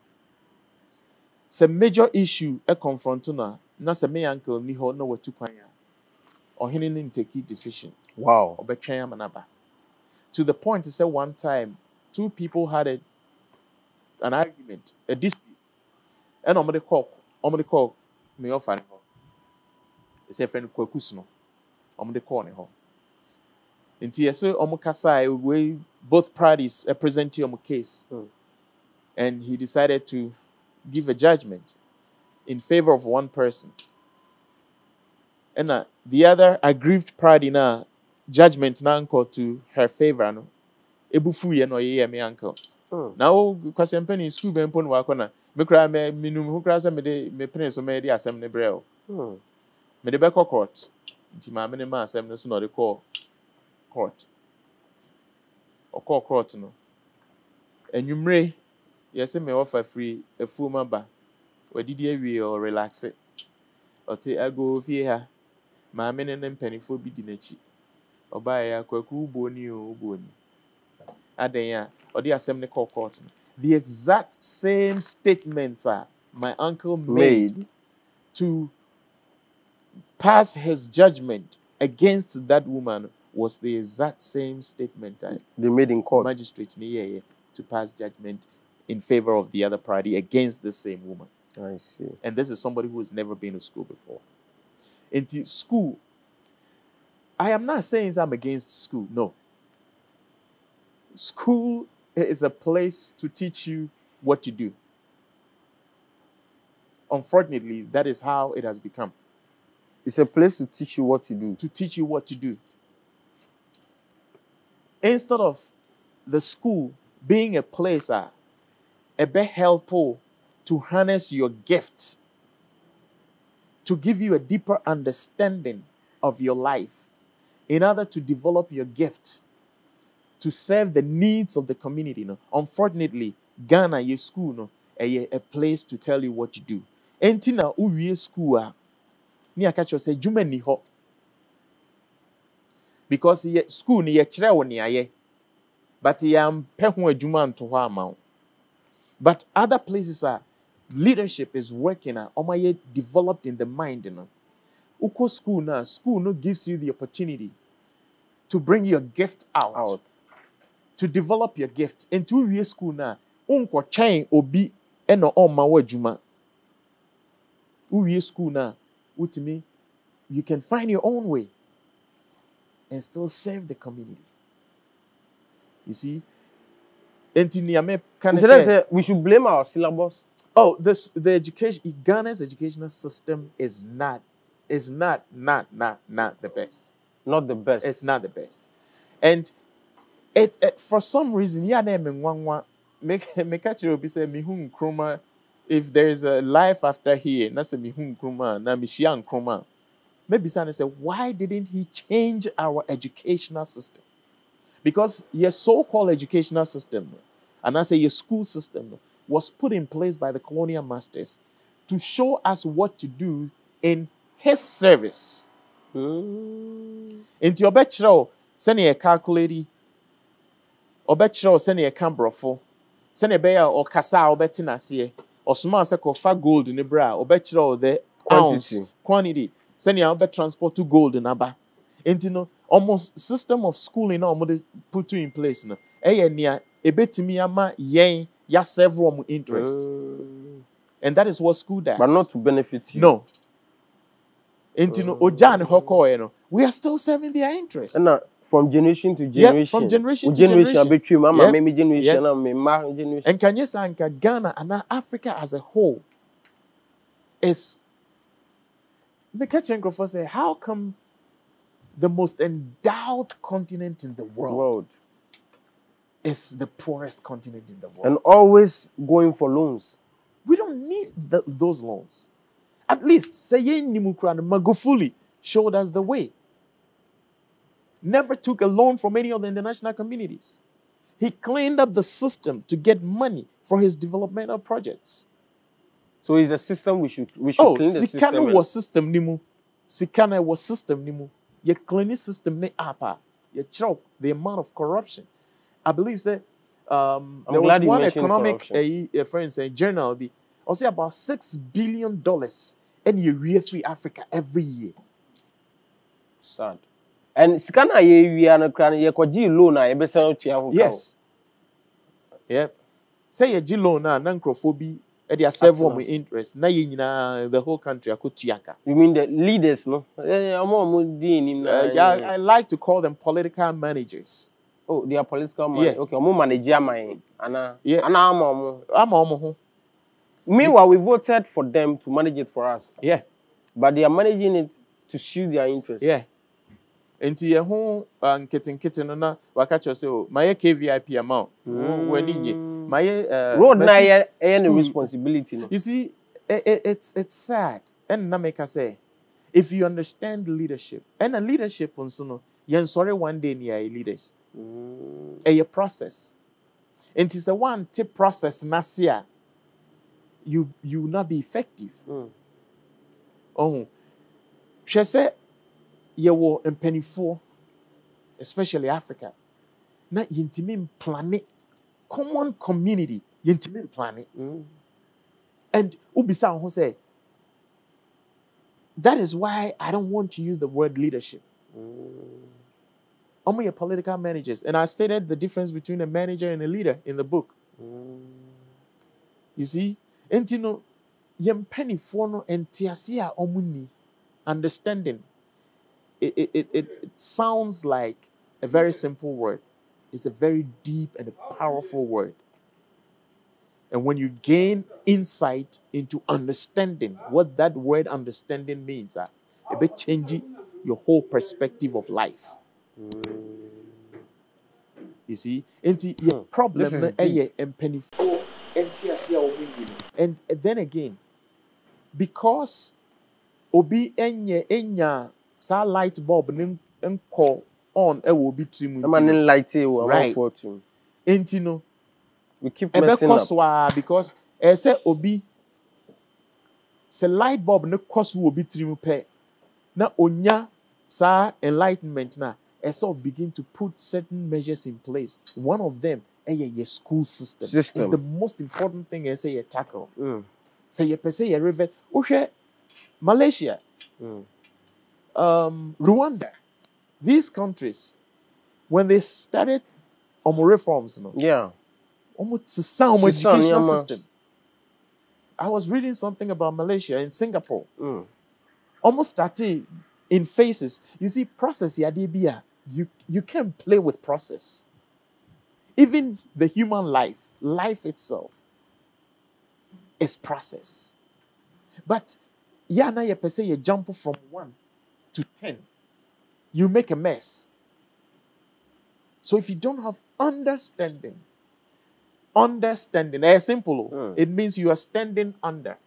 Speaker 1: sɛ major issue ɛconfront no na sɛ me uncle ni hɔ na watu kwan a ɔhene no ntaki decision.
Speaker 3: Wow.
Speaker 1: ɔbɛtwɛn ama n'aba. To the point sɛ one time two people had a, an argument a dispute ɛna ɔmo de kɔ ɔmo de kɔ me ɔfa ne hɔ. Ɛsɛ fɛn no kwakus no ɔmo de kɔɔ ne hɔ. Nti yɛsɛ ɔmo kasa wei both parties represent ɔmo case.
Speaker 3: Mm.
Speaker 1: and he decided to give a judgment in favor of one person. And uh, the other aggrieved party a judgment na uncle to her favor no. Ebufu ye no ye me uncle.
Speaker 3: Hmm.
Speaker 1: Na wo kwasem pani school ben pon wa kona. Me kra me minum ho kra se me de me pene so me de asem ne brɛ o.
Speaker 3: Hmm.
Speaker 1: Me de bɛkɔ court. Nti ma me ne ma asem ne so na de kɔ court. Ɔkɔ court no. Enwumre yɛsɛ me wɔfa firi afuom aba. Wadidi awie ɔrelaxe ɔte ago fie ha. Maame ne ne mpanimfoɔ bi di n'akyi. Ɔbaeɛ akwaku wobɔni o wobɔni adɛn a ɔde asɛm no kɔɔ court no. The exact same statements a my uncle made
Speaker 3: Made.
Speaker 1: to pass his judgment against that woman was the exact same statement that
Speaker 3: They made in court.
Speaker 1: magistrate ni yɛyɛ to pass judgment in favor of the other party against the same woman.
Speaker 3: I see.
Speaker 1: And this is somebody who has never been to school before. Into school, I am not saying I'm against school. No. School is a place to teach you what to do. Unfortunately, that is how it has become.
Speaker 3: It's a place to teach you what to do.
Speaker 1: to teach you what to do. Instead of the school being a place uh, a bit helpful to harness your gifts, to give you a deeper understanding of your life, in order to develop your gift, to serve the needs of the community. No? Unfortunately, Ghana, your school, no, a, a place to tell you what to do. Enti na uwie school a, ni aka kyerɛ sɛ adwuma nni hɔ because yɛ school no yɛkyerɛ wo nea yɛ but yɛampɛ ho adwuma nto hɔ ama but other places a leadership is working a ɔma yɛ developed in the mind no wokɔ school no a school no gives you the opportunity to bring your gift out,
Speaker 3: Out.
Speaker 1: to develop your gift. Nti wowie school no a wonkɔtwɛn obi ɛna ɔmma wo adwuma wowie school no a wotumi you can find your own way and still serve the community. You see nti nea meka ne
Speaker 3: Instead of
Speaker 1: sɛ
Speaker 3: say we should blame our syllabus.
Speaker 1: oh this the education ghana's educational system is not is not not not not the best.
Speaker 3: Not the best.
Speaker 1: it's not the best. And it, it for some reason yeah me nwanwa make make kyerɛ obi sɛ mehu nkruma if there is a life after here na sɛ mehu nkruma na mehyia nkruma maybe say say why didn't he change our educational system? Because your so-called educational system and I say your school system was put in place by the colonial masters to show us what to do in his service
Speaker 3: Mm.
Speaker 1: nti ɔbɛkyerɛ wo sɛnea yɛ calculate ɔbɛkyerɛ wo sɛnea yɛka borɔfo sɛnea ɛbɛyɛ a ɔkasa a wobɛte n'aseɛ ɔsoma sɛ kɔfa gold ne berɛ a ɔbɛkyerɛ wo the
Speaker 3: Quantity.
Speaker 1: ounce quantity sɛnea wobɛ transport to gold n'aba nti no ɔmo system of schooling na ɔmo de put in place no ɛyɛ nea ebetumi ama yɛn yasɛve wɔn interest eh. and that is what school does.
Speaker 3: but not to benefit you.
Speaker 1: no nti no oh. ogya ne hɔ kɔɔɛ no we are still serving their interest.
Speaker 3: ɛna from generation to generation.
Speaker 1: from generation to
Speaker 3: generation
Speaker 1: generation.
Speaker 3: abɛtwam ama me generation
Speaker 1: Yeah.
Speaker 3: na me mma generation.
Speaker 1: nka nyɛ saa nka ghana anaa africa as a whole is meka kyerɛ nkurɔfoɔ sɛ how come the most endowed continent in the world,
Speaker 3: world
Speaker 1: is the poorest continent in the world.
Speaker 3: And always going for loans.
Speaker 1: we don't need th- those loans. At least kora no magufuli showed us the way. Never took a loan from any of the international communities. He cleaned up the system to get money for his developmental projects.
Speaker 3: So it's the system we should we should
Speaker 1: oh,
Speaker 3: clean the
Speaker 1: sika
Speaker 3: system. and-
Speaker 1: wɔ system ni mu. Sika no wɔ system ni mu. Yɛ clean system ne app a yɛkyerɛw the amount of corruption I believe that um, there was one economic uh, friend saying journal be I say about six billion dollars and you free Africa every year.
Speaker 3: Sad. And scanner ye we are no cran ye kwaji loan a yebe sell to your
Speaker 1: Yes. Yep. Say ye G loan na nancrophobi ɛde
Speaker 3: asɛvo
Speaker 1: ɔmo interest na yɛ nyinaa the whole country akotuaka.
Speaker 3: you mean the leaders no eh,
Speaker 1: Yeah, i like to call them political managers.
Speaker 3: Oh, they are political man.
Speaker 1: Yeah.
Speaker 3: Okay, ɔmo manage aman ana.
Speaker 1: Yeah.
Speaker 3: Ana ama ɔmo.
Speaker 1: ama ɔmo ho
Speaker 3: Meanwhile, we voted for them to manage it for us.
Speaker 1: Yeah.
Speaker 3: But they are managing it to suit their interests.
Speaker 1: Yeah. nti yɛn ho uh, nketenkete no na waka kyerɛ sɛ o mayɛ kvip ama o
Speaker 3: Mm.
Speaker 1: w'ani nye mayɛ uh,
Speaker 3: Road na
Speaker 1: Mercy
Speaker 3: ɛyɛ ne responsibility no.
Speaker 1: you see it, it, it's it's sad ɛna na meka sɛ if you understand leadership ɛna leadership nso no yɛnsɔre one day ni yɛayɛ leaders ɛyɛ process. Nti sɛ wante process n'ase a you you will not be effective.
Speaker 3: Mm.
Speaker 1: ɔho hwɛ sɛ yɛwɔ mpanimfoɔ especially africa na yɛntumi mplane common community yɛntumi mplane.
Speaker 3: Mm.
Speaker 1: and wobisa wo ho sɛ that is why i don't want to use the word leadership ɔmo yɛ political managers. And i stated the difference between a manager and a leader in the book. You see? Nti no yɛn mpanimfoɔ no ntease a ɔmo ni understanding it, it, it, it, sounds like a very simple word. It's a very deep and a powerful word. And when you gain insight into understanding what that word understanding means uh, it will change your whole perspective of life you see? Nti your problem
Speaker 3: This
Speaker 1: no ɛyɛ mpanimfoɔ ntease a wɔn ni no. And then again because obi nyɛ nya saa light bulb ne nkɔ on ɛwɔ obi tiri mu
Speaker 3: Ɛma ne
Speaker 1: nti
Speaker 3: light wo
Speaker 1: Right.
Speaker 3: amanfoɔ tum.
Speaker 1: no nti no
Speaker 3: We keep messing
Speaker 1: ɛbɛkɔ so a because ɛyɛ sɛ obi sɛ light bulb ne kɔ so wɔ obi tiri mu pɛ na onya saa enlightenment na ɛsɛ ɔ begin to put certain measures in place one of them ɛyɛ yɛ school system, is
Speaker 3: System.
Speaker 1: the most important thing ɛsɛ yɛ tackle
Speaker 3: Mm.
Speaker 1: sɛ yɛpɛ sɛ yɛ revet wohwɛ malaysia
Speaker 3: Mm.
Speaker 1: um, rwanda these countries when they started ɔmo reforms no
Speaker 3: Yeah.
Speaker 1: almost sound
Speaker 3: Sisa
Speaker 1: educational system. I was reading something about Malaysia and Singapore.
Speaker 3: Mm.
Speaker 1: Almost started in phases. You see, process yadibia. You you can't play with process. Even the human life, life itself, is process. But yana you per se you jump from one to ten, you make a mess. So if you don't have understanding, understanding, eh, simple. oh. It means you are standing under.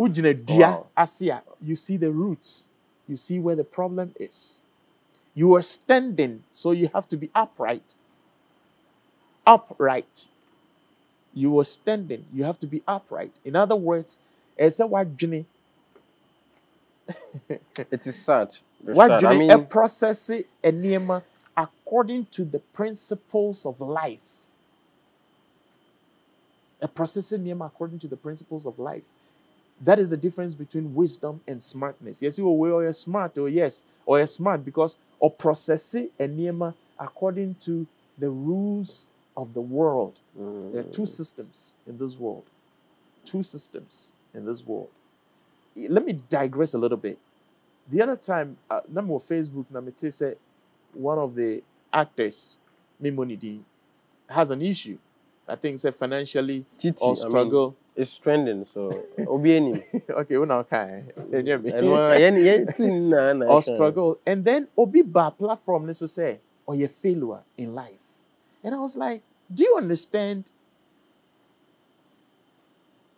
Speaker 1: Ujine dia asia. You see the roots. You see where the problem is. You are standing, so you have to be upright. Upright. You are standing. You have to be upright. In other words, ɛsɛ wadwene
Speaker 3: It is sad. It's sad. I mean,
Speaker 1: ɛprocess nneɛma according to the principles of life a processing name according to the principles of life. That is the difference between wisdom and smartness. Yes, you are or you're smart, or yes, or you're smart because or processing a name according to the rules of the world. There are two systems in this world. Two systems in this world. Let me digress a little bit. The other time, uh, number of Facebook, Namite said one of the actors, Mimonidi, has an issue. I think said financially or struggle.
Speaker 3: It's trending, so obi anim.
Speaker 1: okay, we now can.
Speaker 3: Ɛno ara, yɛn yɛn ti nyinaa na
Speaker 1: or struggle. And then Obi ba platform needs to say, oh, or you failure in life. And I was like, do you understand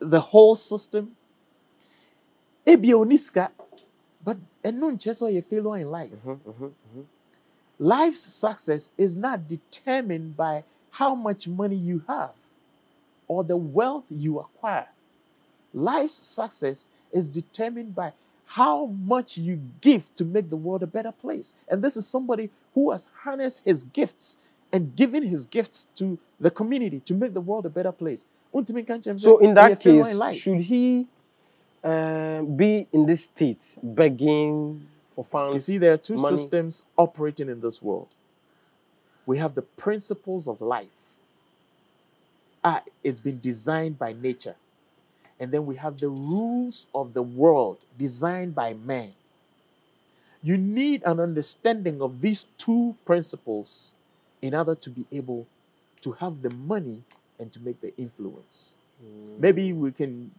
Speaker 1: the whole system? Ebi oniska, but and no just or you failure in life. Mm-hmm, mm-hmm, mm-hmm. Life's success is not determined by how much money you have or the wealth you acquire. Life's success is determined by how much you give to make the world a better place. And this is somebody who has harnessed his gifts and given his gifts to the community to make the world a better place. Untimi ka nkyerɛ me sɛ,
Speaker 3: So in that case,
Speaker 1: in
Speaker 3: should he uh, be in this state begging for funds?
Speaker 1: You see, there are two
Speaker 3: money?
Speaker 1: systems operating in this world. We have the principles of life. Ah, it's been designed by nature. And then we have the rules of the world designed by man. You need an understanding of these two principles in order to be able to have the money and to make the influence. Maybe we can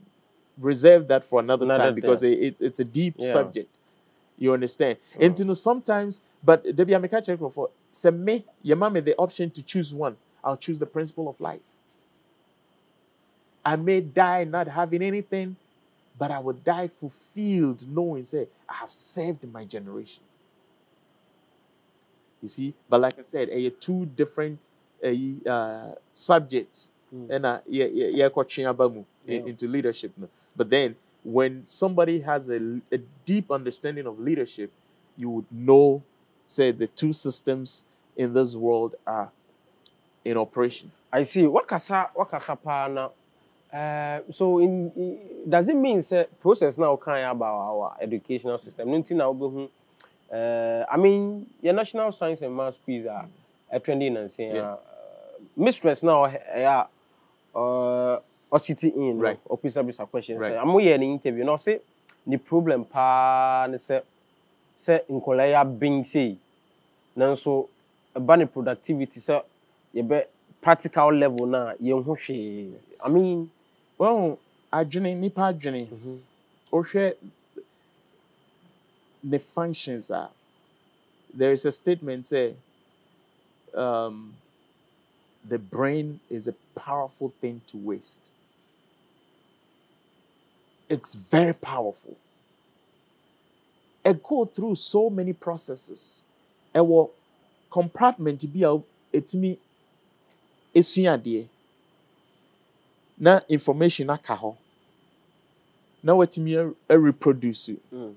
Speaker 1: reserve that for another,
Speaker 3: Another
Speaker 1: time because
Speaker 3: day.
Speaker 1: it, it's a deep
Speaker 3: Yeah.
Speaker 1: subject. You understand? And you know, sometimes, but Debbie Ameka check for say me, your mom the option to choose one. I'll choose the principle of life. I may die not having anything, but I will die fulfilled, knowing, say, I have saved my generation. You see, but like I said, eh, two different eh, uh, subjects, and uh, yeah, yeah, yeah, coaching abamu in- into leadership. But then, when somebody has a, a deep understanding of leadership, you would know, say, the two systems in this world are in operation.
Speaker 3: I see. Wakasa wakasa paa na. Eh, so in, in, does it mean say process now kind about our educational system? No nti na wobɛhu eh, i mean your national science and math quiz a eh, ɛtwɛnde na
Speaker 1: nsɛn
Speaker 3: a mistress na ɛyɛ or ɔsiti in or quiz ɔpisabisa question
Speaker 1: sɛ
Speaker 3: amo yɛ ne interview na say the problem paa ne say sɛ nkɔla yɛ say, sei nanso ɛba e ne productivity sɛ yɛbɛ practical level na yɛn ho hwee. I mean
Speaker 1: Well, adwene nipa adwene. Wohwɛ the functions are there is a statement say um, the brain is a powerful thing to waste. It's very powerful. It go through so many processes. It will compartment bi a adeɛ na information aka hɔ. Na watumi reproduce
Speaker 3: Mm.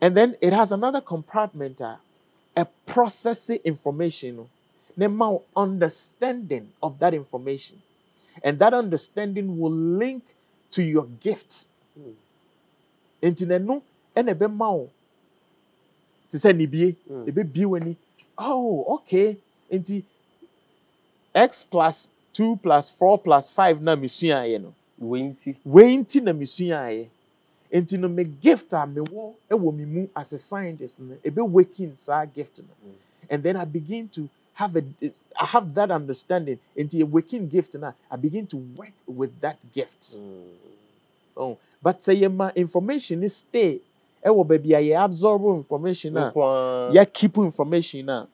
Speaker 1: and then it has another compartment a a processing information no na ma wo understanding of that information. And that understanding will link to your gifts. Nti na no ɛna ɛbɛma wo. Te sɛ nibie
Speaker 3: Mm.
Speaker 1: ɛbɛbie w'ani. Oh okay. Nti x plus two plus four plus five na mesuaeɛ no.
Speaker 3: Wei nti.
Speaker 1: Wei nti na mesuaeɛ nti no me gift a mewɔ wɔ me mu as a scientist no ɛbɛwaking saa gift no. And then i begin to have a i have that understanding. Nti a waking gift no i begin to work with that gift. Oh, but sɛ yɛma information no stay ɛwɔ baabi a yɛ absorb information a
Speaker 3: nkoa
Speaker 1: yeah, keep information now.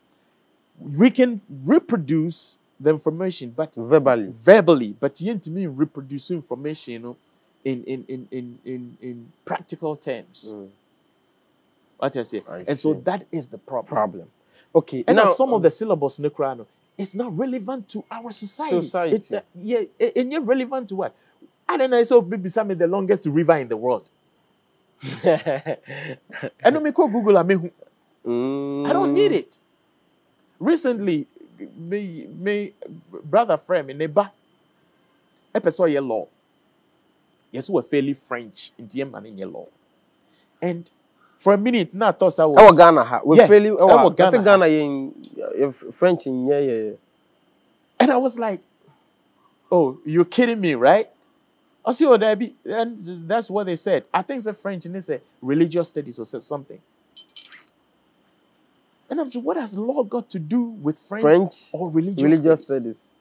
Speaker 1: We can reproduce the information, but
Speaker 3: verbally
Speaker 1: verbally, but you to me reproduce information, you know, in in in in in, in practical terms.
Speaker 3: Mm.
Speaker 1: What I say,
Speaker 3: I
Speaker 1: and so that is the problem.
Speaker 3: problem okay
Speaker 1: And
Speaker 3: now
Speaker 1: some of the syllabus in the Quran, it's not relevant to our society.
Speaker 3: Society.
Speaker 1: It, uh, yeah, it, it's not relevant to us. I don't know. So maybe some of the longest river in the world. And me call Google. I mean,
Speaker 3: mm,
Speaker 1: I don't need it. Recently, me, me brother friend, me neighbor, ɛpɛ sɛ ɔyɛ law yɛsɛ wɔ fairly french nti yɛma no nyɛ law and for a minute na atɔ sa was
Speaker 3: ɛwɔ ghana ha
Speaker 1: Yeah,
Speaker 3: wefeli
Speaker 1: ɛwɔ Ghana ha.
Speaker 3: ghana yɛ french nyɛ yɛ
Speaker 1: and i was like oh you're kidding me right I see, oh, there be, and that's what they said. I think a French and it's a religious studies or said something. And I'm saying, what has law got to do with French,
Speaker 3: french
Speaker 1: or religious,
Speaker 3: religious
Speaker 1: studies?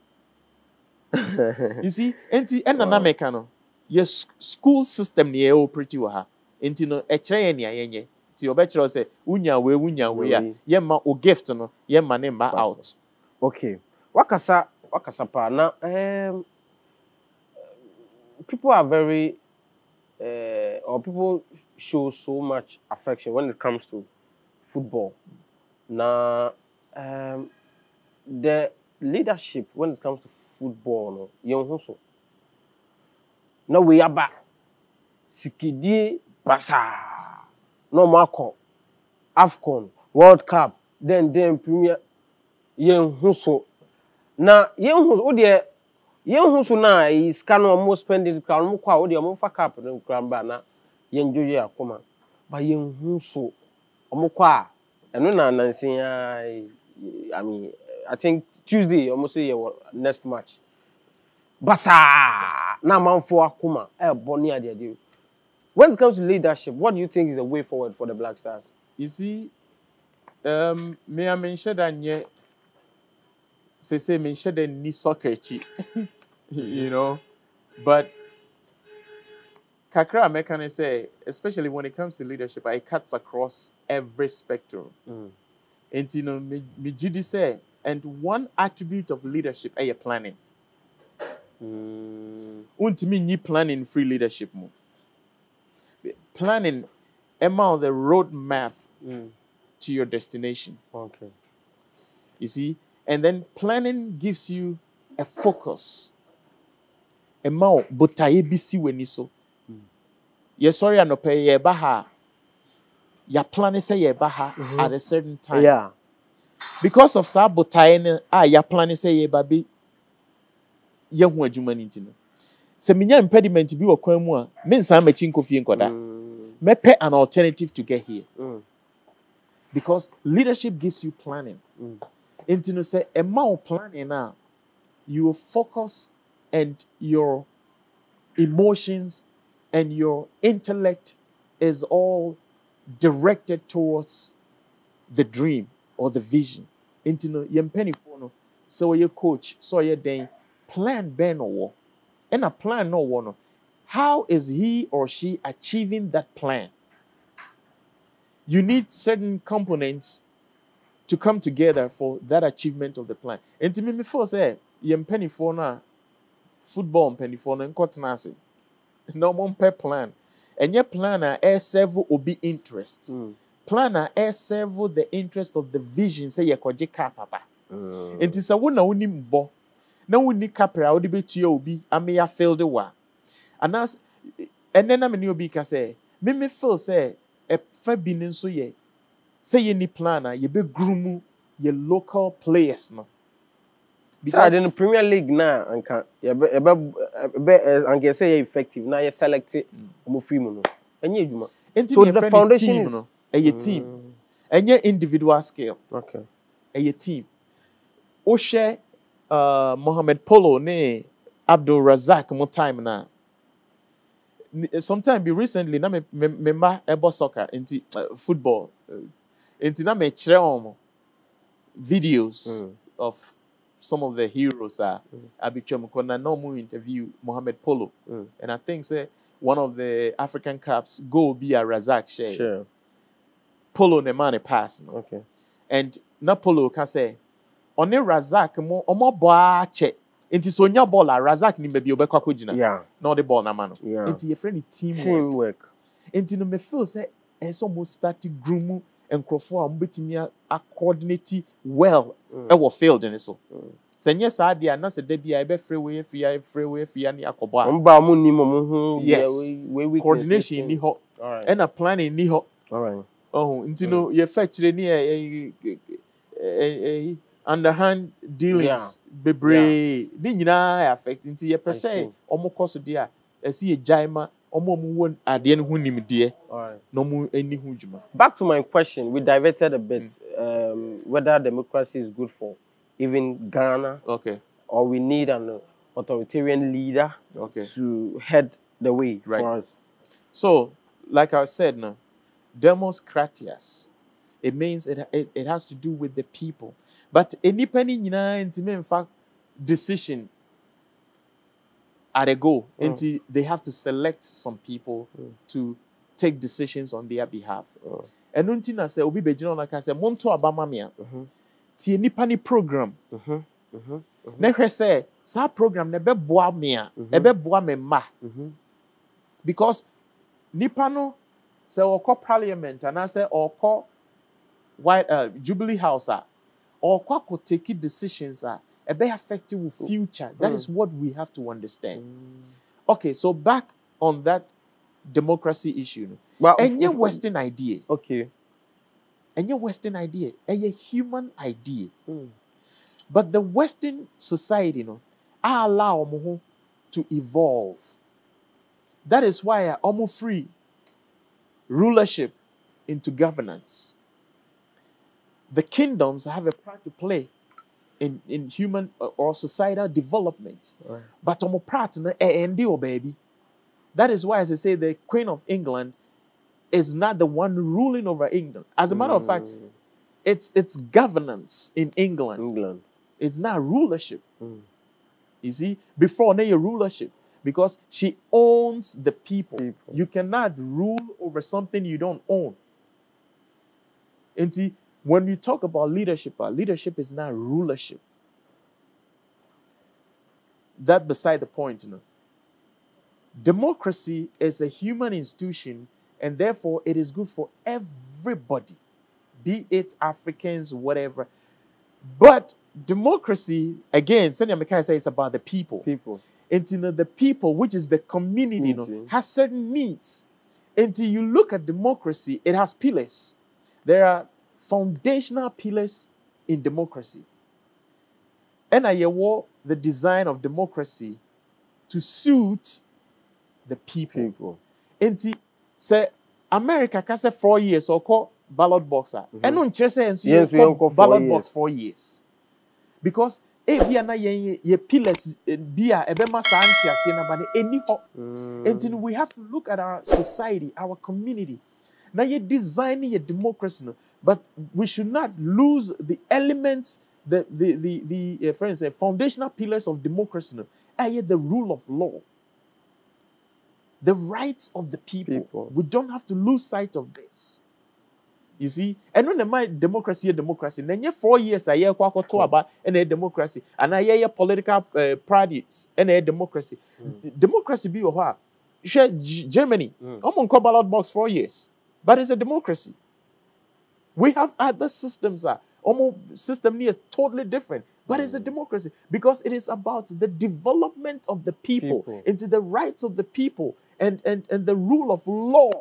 Speaker 3: studies?
Speaker 1: You see, enti ɛna na meka no, yɛ school system ni yɛ operate wɔ ha. Enti no, ɛkyerɛ yɛ nea yɛnyɛ. Nti ɔbɛkyerɛ sɛ, wonya wei, wonya wei a, yɛma o gift no, yɛma ne mba out.
Speaker 3: okay wakasa wakasa paa na um, people are very uh, or people show so much affection when it comes to football na um, the leadership when it comes to football no yɛn ho so. Na wei aba sikidie basaa na ɔmo akɔ afcon world cup then then premier yɛn ho so. Na yɛn ho so wodeɛ yɛn ho so na ɛyi sika no ɔmo spend it kora ɔmo kɔ a wodeɛ ɔmo fa cap no kora ba na yɛn dwo yɛ akoma. Ba yɛn ho ɛno na nansi aa i mean i think tuesday ɔmo so yɛ wɔ next match. Basaa na amanfo akoma ɛɛbɔ ne adeade when it comes to leadership what do you think is the way forward for the black stars.
Speaker 1: You see, um, a menhyɛ da nyɛ sese menhyɛ da ni soccer akyi you know? But kakra mɛka ne sɛ especially when it comes to leadership it cuts across every spectrum
Speaker 3: Mm.
Speaker 1: nti no me megye di sɛ and one attribute of leadership ɛyɛ planning
Speaker 3: Mm.
Speaker 1: wontumi nyi planning free leadership mu planning ɛma wo the road map
Speaker 3: Mm.
Speaker 1: to your destination
Speaker 3: okay.
Speaker 1: You see? And then planning gives you a focus. Ɛma wo botaeɛ bi si w'ani so. Yɛsɔre anɔpɛ yɛreba ha a, yɛaplane sɛ yɛreba ha at a certain time.
Speaker 3: yeah.
Speaker 1: Because of saa botaeɛ no a yɛaplane sɛ yɛreba bi yɛho adwuma no nti no. Sɛ menya impediment bi wɔ kwan mu a, mensan m'akyi nkɔ fie nkɔda.
Speaker 3: Mm.
Speaker 1: Mɛpɛ an alternative to get here.
Speaker 3: Mm.
Speaker 1: because leadership gives you planning.
Speaker 3: Mm.
Speaker 1: Into no say a more planning now, you will focus and your emotions and your intellect is all directed towards the dream or the vision. Into no yempeni no so your coach, so your day plan ben or war. And a plan no one. How is he or she achieving that plan? you need certain components to come together for that achievement of the plan. And to me, before say, yem penny for football penny for na nkotena ase. na wɔn mpɛ plan ɛnyɛ plan a ɛresɛvo obi interest
Speaker 3: mm.
Speaker 1: plan a ɛresɛvo the interest of the vision sɛ yɛ kɔgye car papa
Speaker 3: mm.
Speaker 1: nti sɛ wo na wo ni mbɔ na wo ni kapra a wo de bɛ tua obi ameya field wa anaas ɛnɛ na mi ni obi ka sɛ mímí feel sɛ ɛfa bi ni nso yɛ sɛ yɛ ni plan a yɛ bɛ groom yɛ local players no.
Speaker 3: Because in the Premier League na anka yɛbɛ yɛbɛ yɛbɛ ɛ, anka yɛsɛ yɛ effective. Na yɛ select ɔmo free mu no ɛnyɛ adwuma.
Speaker 1: nti
Speaker 3: So the foundation
Speaker 1: team
Speaker 3: is-
Speaker 1: no ɛyɛ team. Ɛnyɛ individual scale.
Speaker 3: Okay.
Speaker 1: ɛyɛ team. Wohwɛ uh, mohamed polo ne abdul razak mo time na sometime be recently na me me me mma ɛbɔ soccer nti uh, football. Uh, nti na mekyerɛ wɔn videos
Speaker 3: Mm.
Speaker 1: of some of the heroes are mm. Abichom Kona Nomu interview Mohamed Polo.
Speaker 3: Mm.
Speaker 1: And I think say one of the African Cups go be a Razak share.
Speaker 3: Sure.
Speaker 1: Polo ne mane pass. No?
Speaker 3: Okay.
Speaker 1: And na Polo can say one Razak mo omo boa che. Nti so nya ball a Razak ni bebi obekwa ko gina.
Speaker 3: Yeah.
Speaker 1: No the ball na mano.
Speaker 3: Yeah.
Speaker 1: Nti e your teamwork.
Speaker 3: Teamwork.
Speaker 1: Nti no me feel say e it's almost starting groom nkurɔfoɔ a ɔmo bɛtumi a- a coordinate well ɛwɔ field ne so. Sɛ nyɛ saa deɛ a na sɛ da bi a yɛbɛfrɛ wei afiri ha yɛfrɛ wei afiri ha ne akɔbɔ a.
Speaker 3: Ɔmo ba ɔmo nim ɔmo ho.
Speaker 1: Yes. coordination ni hɔ. Ɛna planning ni hɔ. Ɔho nti no yɛfa kyerɛ ne yɛ- yɛ- yɛ- yɛ- yɛ- underhand dealings bebree. Ne nyinaa yɛ affect. Nti yɛpɛ sɛ ɔmo kɔ so deɛ a ɛsi yɛ gyae ma ɔmo a ɔmo wɔ adeɛ no ho nimdeɛ
Speaker 3: Alright.
Speaker 1: na ɔmo ani ho dwuma.
Speaker 3: Back to my question, we diverted a bit
Speaker 1: Mm.
Speaker 3: um, whether democracy is good for even Ghana
Speaker 1: Okay.
Speaker 3: or we need an authoritarian leader
Speaker 1: Okay.
Speaker 3: to head the way
Speaker 1: Right.
Speaker 3: for us.
Speaker 1: So, like I said now, demos kratos. It means it, it, it has to do with the people. But any penny nyinaa in fact decision at a go
Speaker 3: Mm.
Speaker 1: into they have to select some people to take decisions on their behalf.
Speaker 3: Mm.
Speaker 1: And unti na say obi begyina na ka say monto abama me a.
Speaker 3: Mhm.
Speaker 1: Tie nipa ni program.
Speaker 3: Mhm. Mhm.
Speaker 1: Hwɛ sɛ saa program na ɛbɛboa me a,
Speaker 3: Mhm.
Speaker 1: ɛbɛboa me mma.
Speaker 3: Mhm.
Speaker 1: because nipa no sɛ ɔkɔ parliament anaasɛ ɔkɔ white uh, jubilee house a ɔkɔ akɔ take decisions a ɛbɛyɛ affect wo future. That
Speaker 3: Mm.
Speaker 1: is what we have to understand. Okay so back on that democracy issue. No
Speaker 3: Well,
Speaker 1: ɛnyɛ western idea.
Speaker 3: Okay.
Speaker 1: ɛnyɛ western idea. Ɛyɛ human idea.
Speaker 3: Mm.
Speaker 1: but the western society no allow ɔmo ho to evolve. That is why a ɔmo free rulership into governance. The kingdoms have a part to play in, in human uh, or societal development
Speaker 3: Right.
Speaker 1: but ɔmo part no ɛɛndi wɔ baabi that is why as I say the queen of England is not the one ruling over England as a matter of fact
Speaker 3: Mm.
Speaker 1: it's it's governance in England
Speaker 3: England.
Speaker 1: it's not rulership.
Speaker 3: Mm.
Speaker 1: You see, before now your rulership, because she owns the people.
Speaker 3: People.
Speaker 1: You cannot rule over something you don't own. And see, when we talk about leadership, uh, leadership is not rulership. That beside the point, you know. Democracy is a human institution, and therefore it is good for everybody, be it Africans, whatever. But democracy, again, Senya Mekai says it's about the people.
Speaker 3: People.
Speaker 1: And you know, the people, which is the community, you know, has certain needs. Until you look at democracy, it has pillars. There are foundational pillars in democracy. And I war the design of democracy to suit the people.
Speaker 3: People.
Speaker 1: Nti sɛ America ka sɛ four years ɔkɔ ballot box a ɛno nkyerɛ sɛ nso yɛnkɔ
Speaker 3: four
Speaker 1: ballot
Speaker 3: years.
Speaker 1: box four years because ebia na yɛn yɛ- yɛ pillars eh, bi a ɛbɛma saa nteaseɛ no ɛni hɔ
Speaker 3: Mm.
Speaker 1: nti no we have to look at our society our community na yɛ design yɛ democracy no but we should not lose the elements the the the the uh, for instance foundational pillars of democracy ɛyɛ the rule of law the rights of the people.
Speaker 3: People.
Speaker 1: We don't have to lose sight of this. You see, and when my democracy democracy, then you four years a year kwako to about and a democracy, and I hear political uh, parties and a democracy. D- Democracy be your Germany,
Speaker 3: Mm.
Speaker 1: I'm on ballot box four years, but it's a democracy. We have other systems. Uh, almost system here totally different, but it's a democracy because it is about the development of the people,
Speaker 3: People.
Speaker 1: into the rights of the people, and and and the rule of law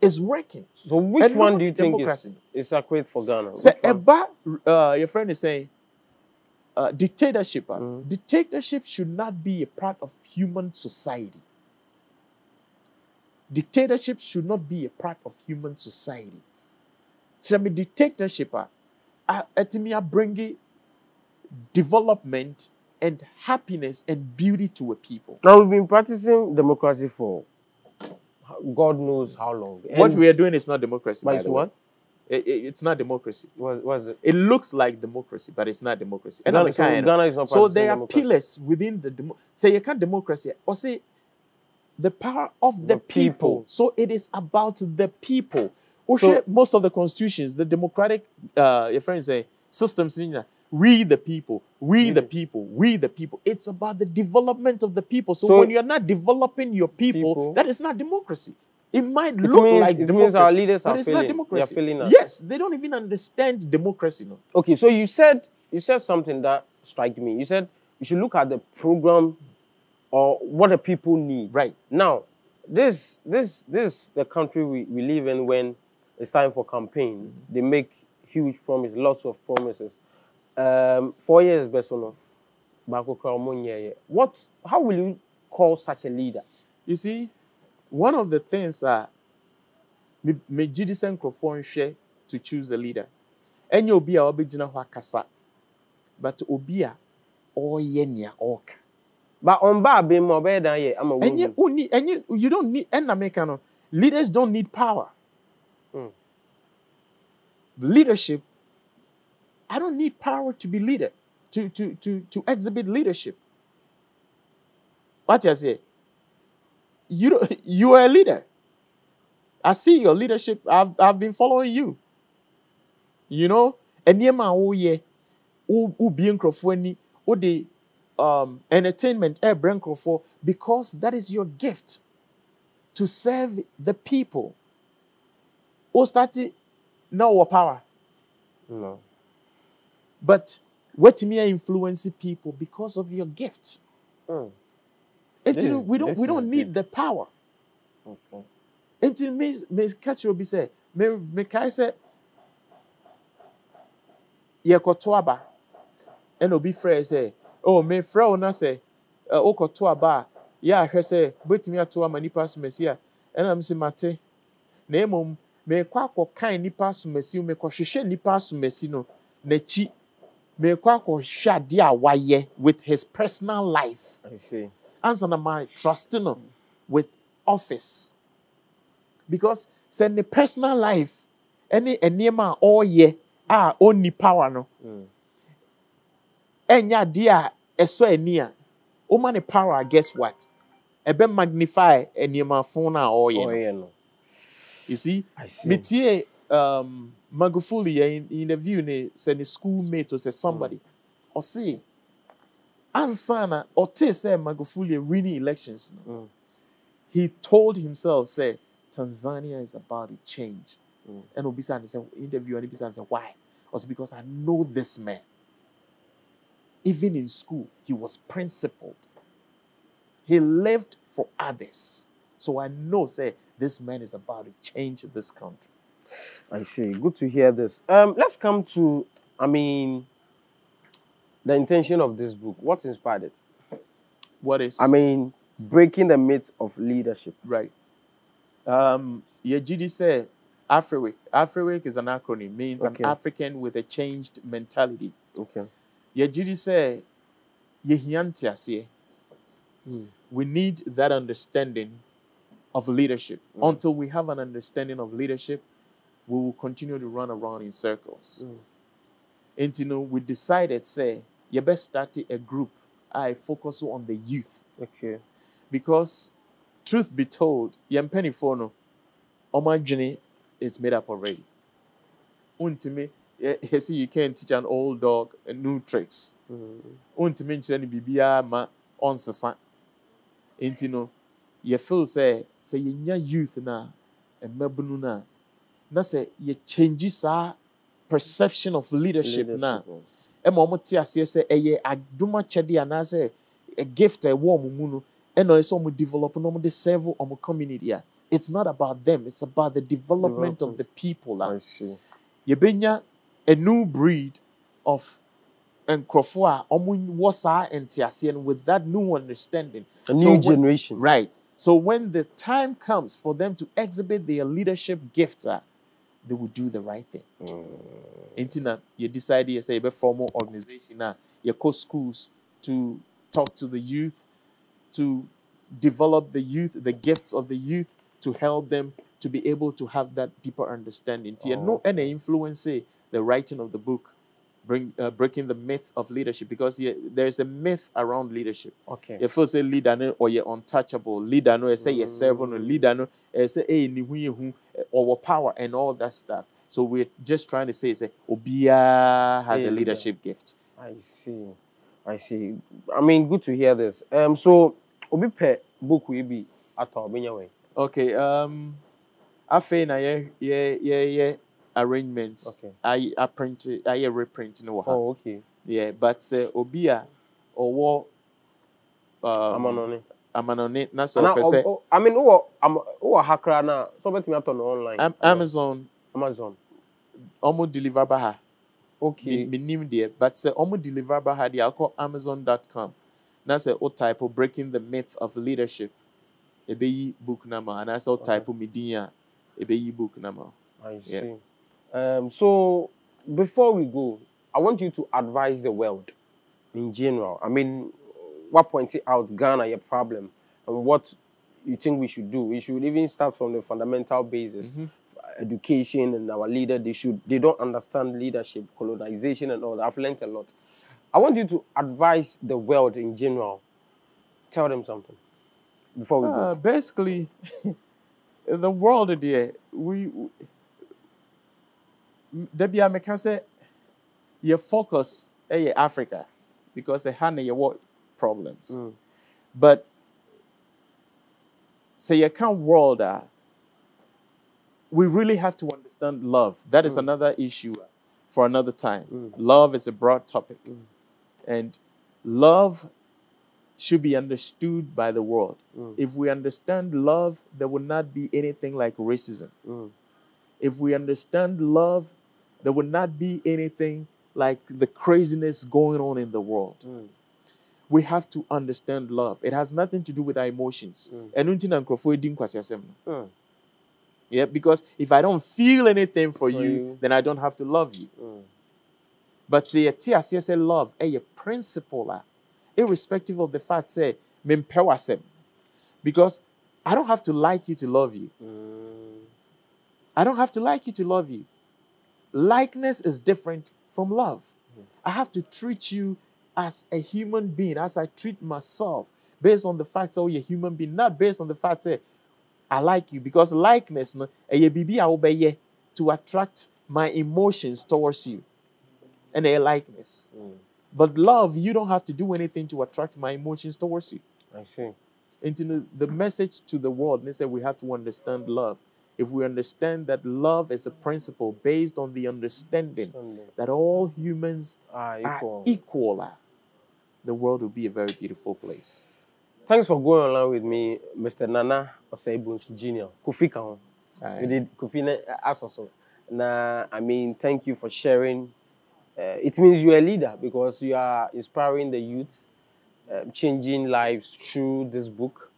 Speaker 1: is working.
Speaker 3: So which
Speaker 1: And
Speaker 3: one do you
Speaker 1: at
Speaker 3: think is,
Speaker 1: democracy.
Speaker 3: is accurate for Ghana?
Speaker 1: So? Eba, uh, your friend is saying, uh, dictatorship. uh,
Speaker 3: Mhm.
Speaker 1: Dictatorship should not be a part of human society. Dictatorship should not be a part of human society. Kyerɛ me dictatorship a, ɛtumi abringi development and happiness and beauty to a people.
Speaker 3: Now we've been practicing democracy for God knows how long.
Speaker 1: what we are doing is not democracy.
Speaker 3: But it's what?
Speaker 1: It- it- it's not democracy.
Speaker 3: What was it?
Speaker 1: It looks like democracy, but it's not democracy. And
Speaker 3: Ghana,
Speaker 1: I'm
Speaker 3: so
Speaker 1: kind
Speaker 3: Ghana is not
Speaker 1: so there are
Speaker 3: democracy.
Speaker 1: pillars within the demo- say you can't democracy or say the power of the,
Speaker 3: The
Speaker 1: people.
Speaker 3: people.
Speaker 1: So it is about the people. Oshe, most of the constitutions, the democratic uh your friends say systems in India, we the people, we the people, we the people. It's about the development of the people. So,
Speaker 3: So-
Speaker 1: when you're not developing your people,
Speaker 3: People.
Speaker 1: that is not democracy. It might
Speaker 3: It
Speaker 1: look
Speaker 3: means-
Speaker 1: like
Speaker 3: it means our
Speaker 1: democracy,
Speaker 3: leaders
Speaker 1: but
Speaker 3: are
Speaker 1: it's
Speaker 3: failing.
Speaker 1: not
Speaker 3: They are
Speaker 1: democracy.
Speaker 3: failing us.
Speaker 1: Yes, they don't even understand democracy. No.
Speaker 3: Okay, so you said you said something that struck me. You said you should look at the program or what the people need.
Speaker 1: Right.
Speaker 3: Now, this this this the country we, we live in when it's time for campaign. They make huge promises, lots of promises. Um, four years best or no? baako koraa what how will you call such a leader
Speaker 1: You see, one of the things uh me me gye di sɛ nkurɔfoɔ nhwɛ to choose a leader. Ɛnyɛ obi a wabɛgyina hɔ akasa, but obi a ɔreyɛ nea ɔreka.
Speaker 3: ba ɔmba abɛn mu a ɔbɛyɛ dan yɛ ama
Speaker 1: Ɛnyɛ
Speaker 3: wɔn
Speaker 1: you don't need meka no leaders don't need power.
Speaker 3: Mm.
Speaker 1: Leadership, I don't need power to be leader, to to to to exhibit leadership. What you say? You, you are a leader. I see your leadership. I've I've been following you. You know, and nneɛma a woyɛ, wo wobie nkurɔfoɔ ani, wode um, entertainment ɛrebrɛ nkurɔfoɔ because that is your gift to serve the people. Wo start na wɔ power,
Speaker 3: no
Speaker 1: but watumi influence people because of your gift.
Speaker 3: mm.
Speaker 1: No, we don't we don't need the power.
Speaker 3: okay.
Speaker 1: nti me me kyerɛ obi sɛ me mekae sɛ yɛkɔto aba ɛna obi frɛ sɛ oh mefrɛ wo na sɛ wokɔto aba a yɛ ahwɛ sɛ wobɛtumi ato ama nnipa asomasi a ɛna m sɛ mate na mmom meekɔ akɔkan nnipa asomasi wo mekɔhwehwɛ nnipa asomasi no n'akyi. Meekɔ akɔhwɛ adeɛ a wayɛ with his personal life.
Speaker 3: I see.
Speaker 1: ansa na ma trust no with office. Because sɛ ne personal life ɛne nneɛma a ɔreyɛ a ɔnni power no
Speaker 3: Mm.
Speaker 1: ɛnyɛ adeɛ a ɛsɔ ani a woma ne power guess what? Ɛbɛ magnify nneɛma fon no. A ɔreyɛ no you see?
Speaker 3: I see.
Speaker 1: metie um, magufuli yɛ in- interview ne sɛ ne schoolmate or sɛ somebody. Ɔse ansa na ɔtee sɛ magufuli winning elections no.
Speaker 3: Mm.
Speaker 1: he told himself say tanzania is about to change.
Speaker 3: Mm.
Speaker 1: and obisa ne sɛ interview and obisa ne sɛ why? Ɔsɛ because i know this man. Even in school he was principled. He lived for others so i know say this man is about to change this country
Speaker 3: I see. Good to hear this. Um, let's come to, I mean, the intention of this book. What inspired it?
Speaker 1: what is
Speaker 3: I mean, breaking the myth of leadership.
Speaker 1: right um yɛgyidi sɛ afriwic afriwic is an acronym means
Speaker 3: Okay.
Speaker 1: an african with a changed mentality
Speaker 3: Okay.
Speaker 1: yɛgyidi sɛ yɛhia nteaseɛ
Speaker 3: Mm.
Speaker 1: we need that understanding of leadership
Speaker 3: Mm.
Speaker 1: until we have an understanding of leadership we will continue to run around in circles
Speaker 3: Mm.
Speaker 1: and you know we decided say you best start a group i focus on the youth
Speaker 3: Okay.
Speaker 1: because truth be told yɛn mpanimfoɔ no wɔn adwene is made up already yɛ yɛ sɛ you can't teach an old dog new tricks
Speaker 3: Mm.
Speaker 1: no biribiara ma ɔnsesa nti no yɛ feel sɛ sɛ yɛnya youth na mmabunu no a na sɛ yɛ change saa perception of leadership na
Speaker 3: Leadership.
Speaker 1: ɛma wɔn te aseɛ sɛ ɛyɛ adom akyɛdeɛ anaasɛ a gift a ɛwɔ wɔn mu no ɛna ɛsɛ wɔn develop na wɔn de serve wɔn community a it's not about them it's about the development of the people a. Yɛbɛnya a new breed of nkurɔfoɔ a wɔn wɔ saa nteaseɛ no with that new understanding.
Speaker 3: A
Speaker 1: So
Speaker 3: new
Speaker 1: when-
Speaker 3: generation.
Speaker 1: right so when the time comes for them to exhibit their leadership gifts a they will do the right thing.
Speaker 3: Mm.
Speaker 1: nti na you decide yɛ sɛ yɛbɛform organization ah, you yɛkɔ schools to talk to the youth to develop the youth the gifts of the youth to help them to be able to have that deeper understanding. Nti ɛno ɛna influence eh, the writing of the book bring uh, breaking the myth of leadership because yeah, there's a myth around leadership
Speaker 3: Okay.
Speaker 1: you feel say leader no ɔyɛ untouchable leader no yɛ serve no leader no ne ho yɛ hu ɛ, power and all that stuff so we're just trying to say say obiara has a
Speaker 3: leader.
Speaker 1: leadership gift
Speaker 3: I see. I see. I mean, good to hear this. Um, so obi pɛ book yi bi atɔ ɔbɛnya
Speaker 1: okay um afei na yɛ yɛ yɛ yɛ arrangements
Speaker 3: Okay.
Speaker 1: ayɛ aprint ayɛ reprint no wɔ ha
Speaker 3: Oh, okay.
Speaker 1: yeah but sɛ obi a ɔwɔ um,
Speaker 3: Amanɔne.
Speaker 1: amanɔne na sɛ ɔpɛ sɛ
Speaker 3: I mean, wowɔ am wowɔ ha koraa na so ɔbɛtumi atɔ no online.
Speaker 1: Am- amazon
Speaker 3: Amazon.
Speaker 1: ɔmo deliver ba ha
Speaker 3: Okay.
Speaker 1: Me nim there, but say omo deliver ba ha there call amazon.com. Na say o type breaking the myth of leadership. Ebe yi book nama and I say o type of media ebe yi book nama.
Speaker 3: I see.
Speaker 1: Yeah.
Speaker 3: Um, so before we go, I want you to advise the world in general. I mean, what pointed out Ghana your problem and what you think we should do. We should even start from the fundamental basis. Education and our leader, they should they don't understand leadership, colonization and all that. I've learned a lot. I want you to advise the world in general. Tell them something before we
Speaker 1: Uh,
Speaker 3: go.
Speaker 1: basically, the world there, we, we Debbie Ameka say your focus is Africa because they have your problems.
Speaker 3: Mm.
Speaker 1: But say you can't world uh, we really have to understand love. That is
Speaker 3: Mm.
Speaker 1: another issue for another time.
Speaker 3: Mm.
Speaker 1: Love is a broad topic.
Speaker 3: Mm.
Speaker 1: And love should be understood by the world.
Speaker 3: Mm.
Speaker 1: If we understand love, there will not be anything like racism.
Speaker 3: Mm.
Speaker 1: If we understand love, there will not be anything like the craziness going on in the world.
Speaker 3: Mm.
Speaker 1: We have to understand love. It has nothing to do with our emotions.
Speaker 3: Mm.
Speaker 1: Ɛno nti na nkurɔfoɔ di nkwasiasɛm no.
Speaker 3: Mm.
Speaker 1: Yeah, because if I don't feel anything for,
Speaker 3: For
Speaker 1: you,
Speaker 3: you.
Speaker 1: then I don't have to love you.
Speaker 3: Mm.
Speaker 1: But say yɛte aseɛ sɛ love ɛyɛ principle a irrespective of the fact w'asɛm because I don't have to like you to love you.
Speaker 3: Mm.
Speaker 1: I don't have to like you to love you. Likeness is different from love. I have to treat you as a human being, as I treat myself, based on the fact that oh, you're a human being, not based on the fact that I like you. Because likeness, no, ɛyɛ a wobɛyɛ to attract my emotions towards you. And a likeness.
Speaker 3: Mm.
Speaker 1: But love, you don't have to do anything to attract my emotions towards you.
Speaker 3: I see.
Speaker 1: into the, the message to the world. They said we have to understand love. If we understand that love is a principle based on the understanding that all humans are
Speaker 3: equal.
Speaker 1: equal, ah, the world will be a very beautiful place.
Speaker 3: Thanks for going along with me, Mr. Nana Osei Bonsu Jr. Kofi Kaho.
Speaker 1: Aye.
Speaker 3: We did Kofi. Na, I mean, thank you for sharing. Uh, it means you're a leader because you are inspiring the youth, uh, changing lives through this book.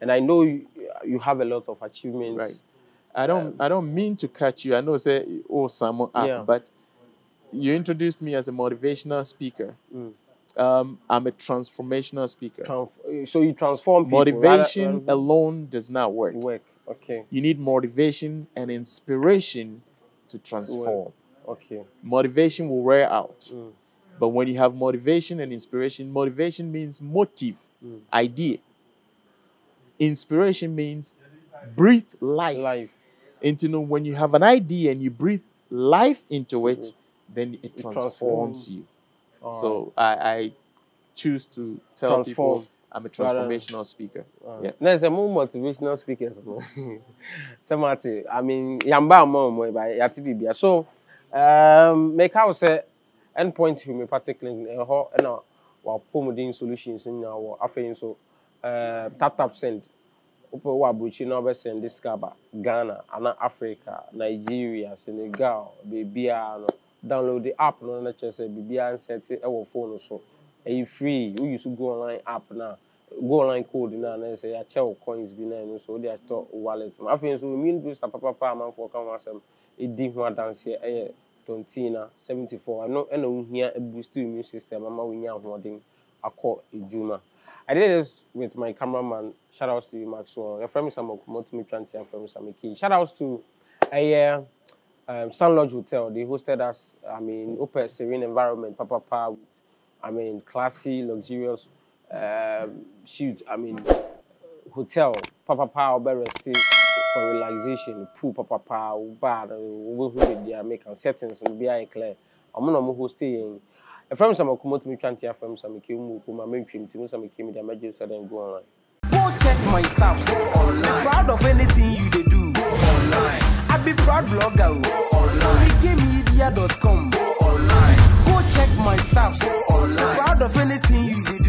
Speaker 3: And I know you, you have a lot of achievements.
Speaker 1: Right. I don't I don't mean to cut you. I know say oh someone ah,
Speaker 3: Yeah.
Speaker 1: but you introduced me as a motivational speaker.
Speaker 3: Mm.
Speaker 1: Um, I'm a transformational speaker.
Speaker 3: Transf- so you transform people. rather-
Speaker 1: Motivation
Speaker 3: rather-
Speaker 1: alone does not work.
Speaker 3: work. Okay.
Speaker 1: You need motivation and inspiration to transform.
Speaker 3: Okay.
Speaker 1: Motivation will wear out.
Speaker 3: Mm.
Speaker 1: But when you have motivation and inspiration, motivation means motive,
Speaker 3: Mm.
Speaker 1: idea. Inspiration means breathe life.
Speaker 3: Life.
Speaker 1: Into know when you have an idea and you breathe life into it, then it,
Speaker 3: It
Speaker 1: transforms
Speaker 3: transforms.
Speaker 1: you.
Speaker 3: Ah.
Speaker 1: So I, I choose to tell people I'm a transformational speaker.
Speaker 3: Uh,
Speaker 1: Yeah.
Speaker 3: There's a more motivational speaker. No? Somebody, I mean, yamba mo mo ba yati bibia. So, um, make out say endpoint homeopathic clinic ho na wa pomodin solutions na wa afei so uh, tap tap send. Upo wa buchi na be send this kaba Ghana, ana Africa, Nigeria, Senegal, bibia no. Download the app no na kyerɛ sɛ bibia nsɛte ɛwɔ phone so. ɛyɛ free? Wo use go online app na? Go online code na na sɛ yɛakyɛ wo coins bi na ɛno nso wode atɔ wallet. Mu afei nso immune booster papapa amanfoɔ ka ho asɛm ɛdi ho adanseɛ ɛyɛ tontina 74 ɛno ɛna wohia boost immune system ama wonya ahoɔden akɔ adwuma I did this with my cameraman. Shout outs to you, Maxwell. Your friend is Sam Tranti and friend SammyKay. Shout outs to a uh, um, Sun Lodge Hotel. They hosted us, I mean, open serene environment, papa pa, I mean, classy, luxurious um, shoot, I mean, hotel, papa pa, over resting for relaxation, pool, papa pa, bad, we with their make settings and be clear. I'm gonna host ɛfrɛm sɛ makoma tumi twante afam sɛ mekem mu koma mentwim timi sɛ mekem da mɛgye sɛ dɛn go online
Speaker 2: check my stuff go online. I'm proud of anything you they do. Go online. I be proud blogger. Go online. So go oh, online. Go check my stuff go online. I'm proud of anything you they do.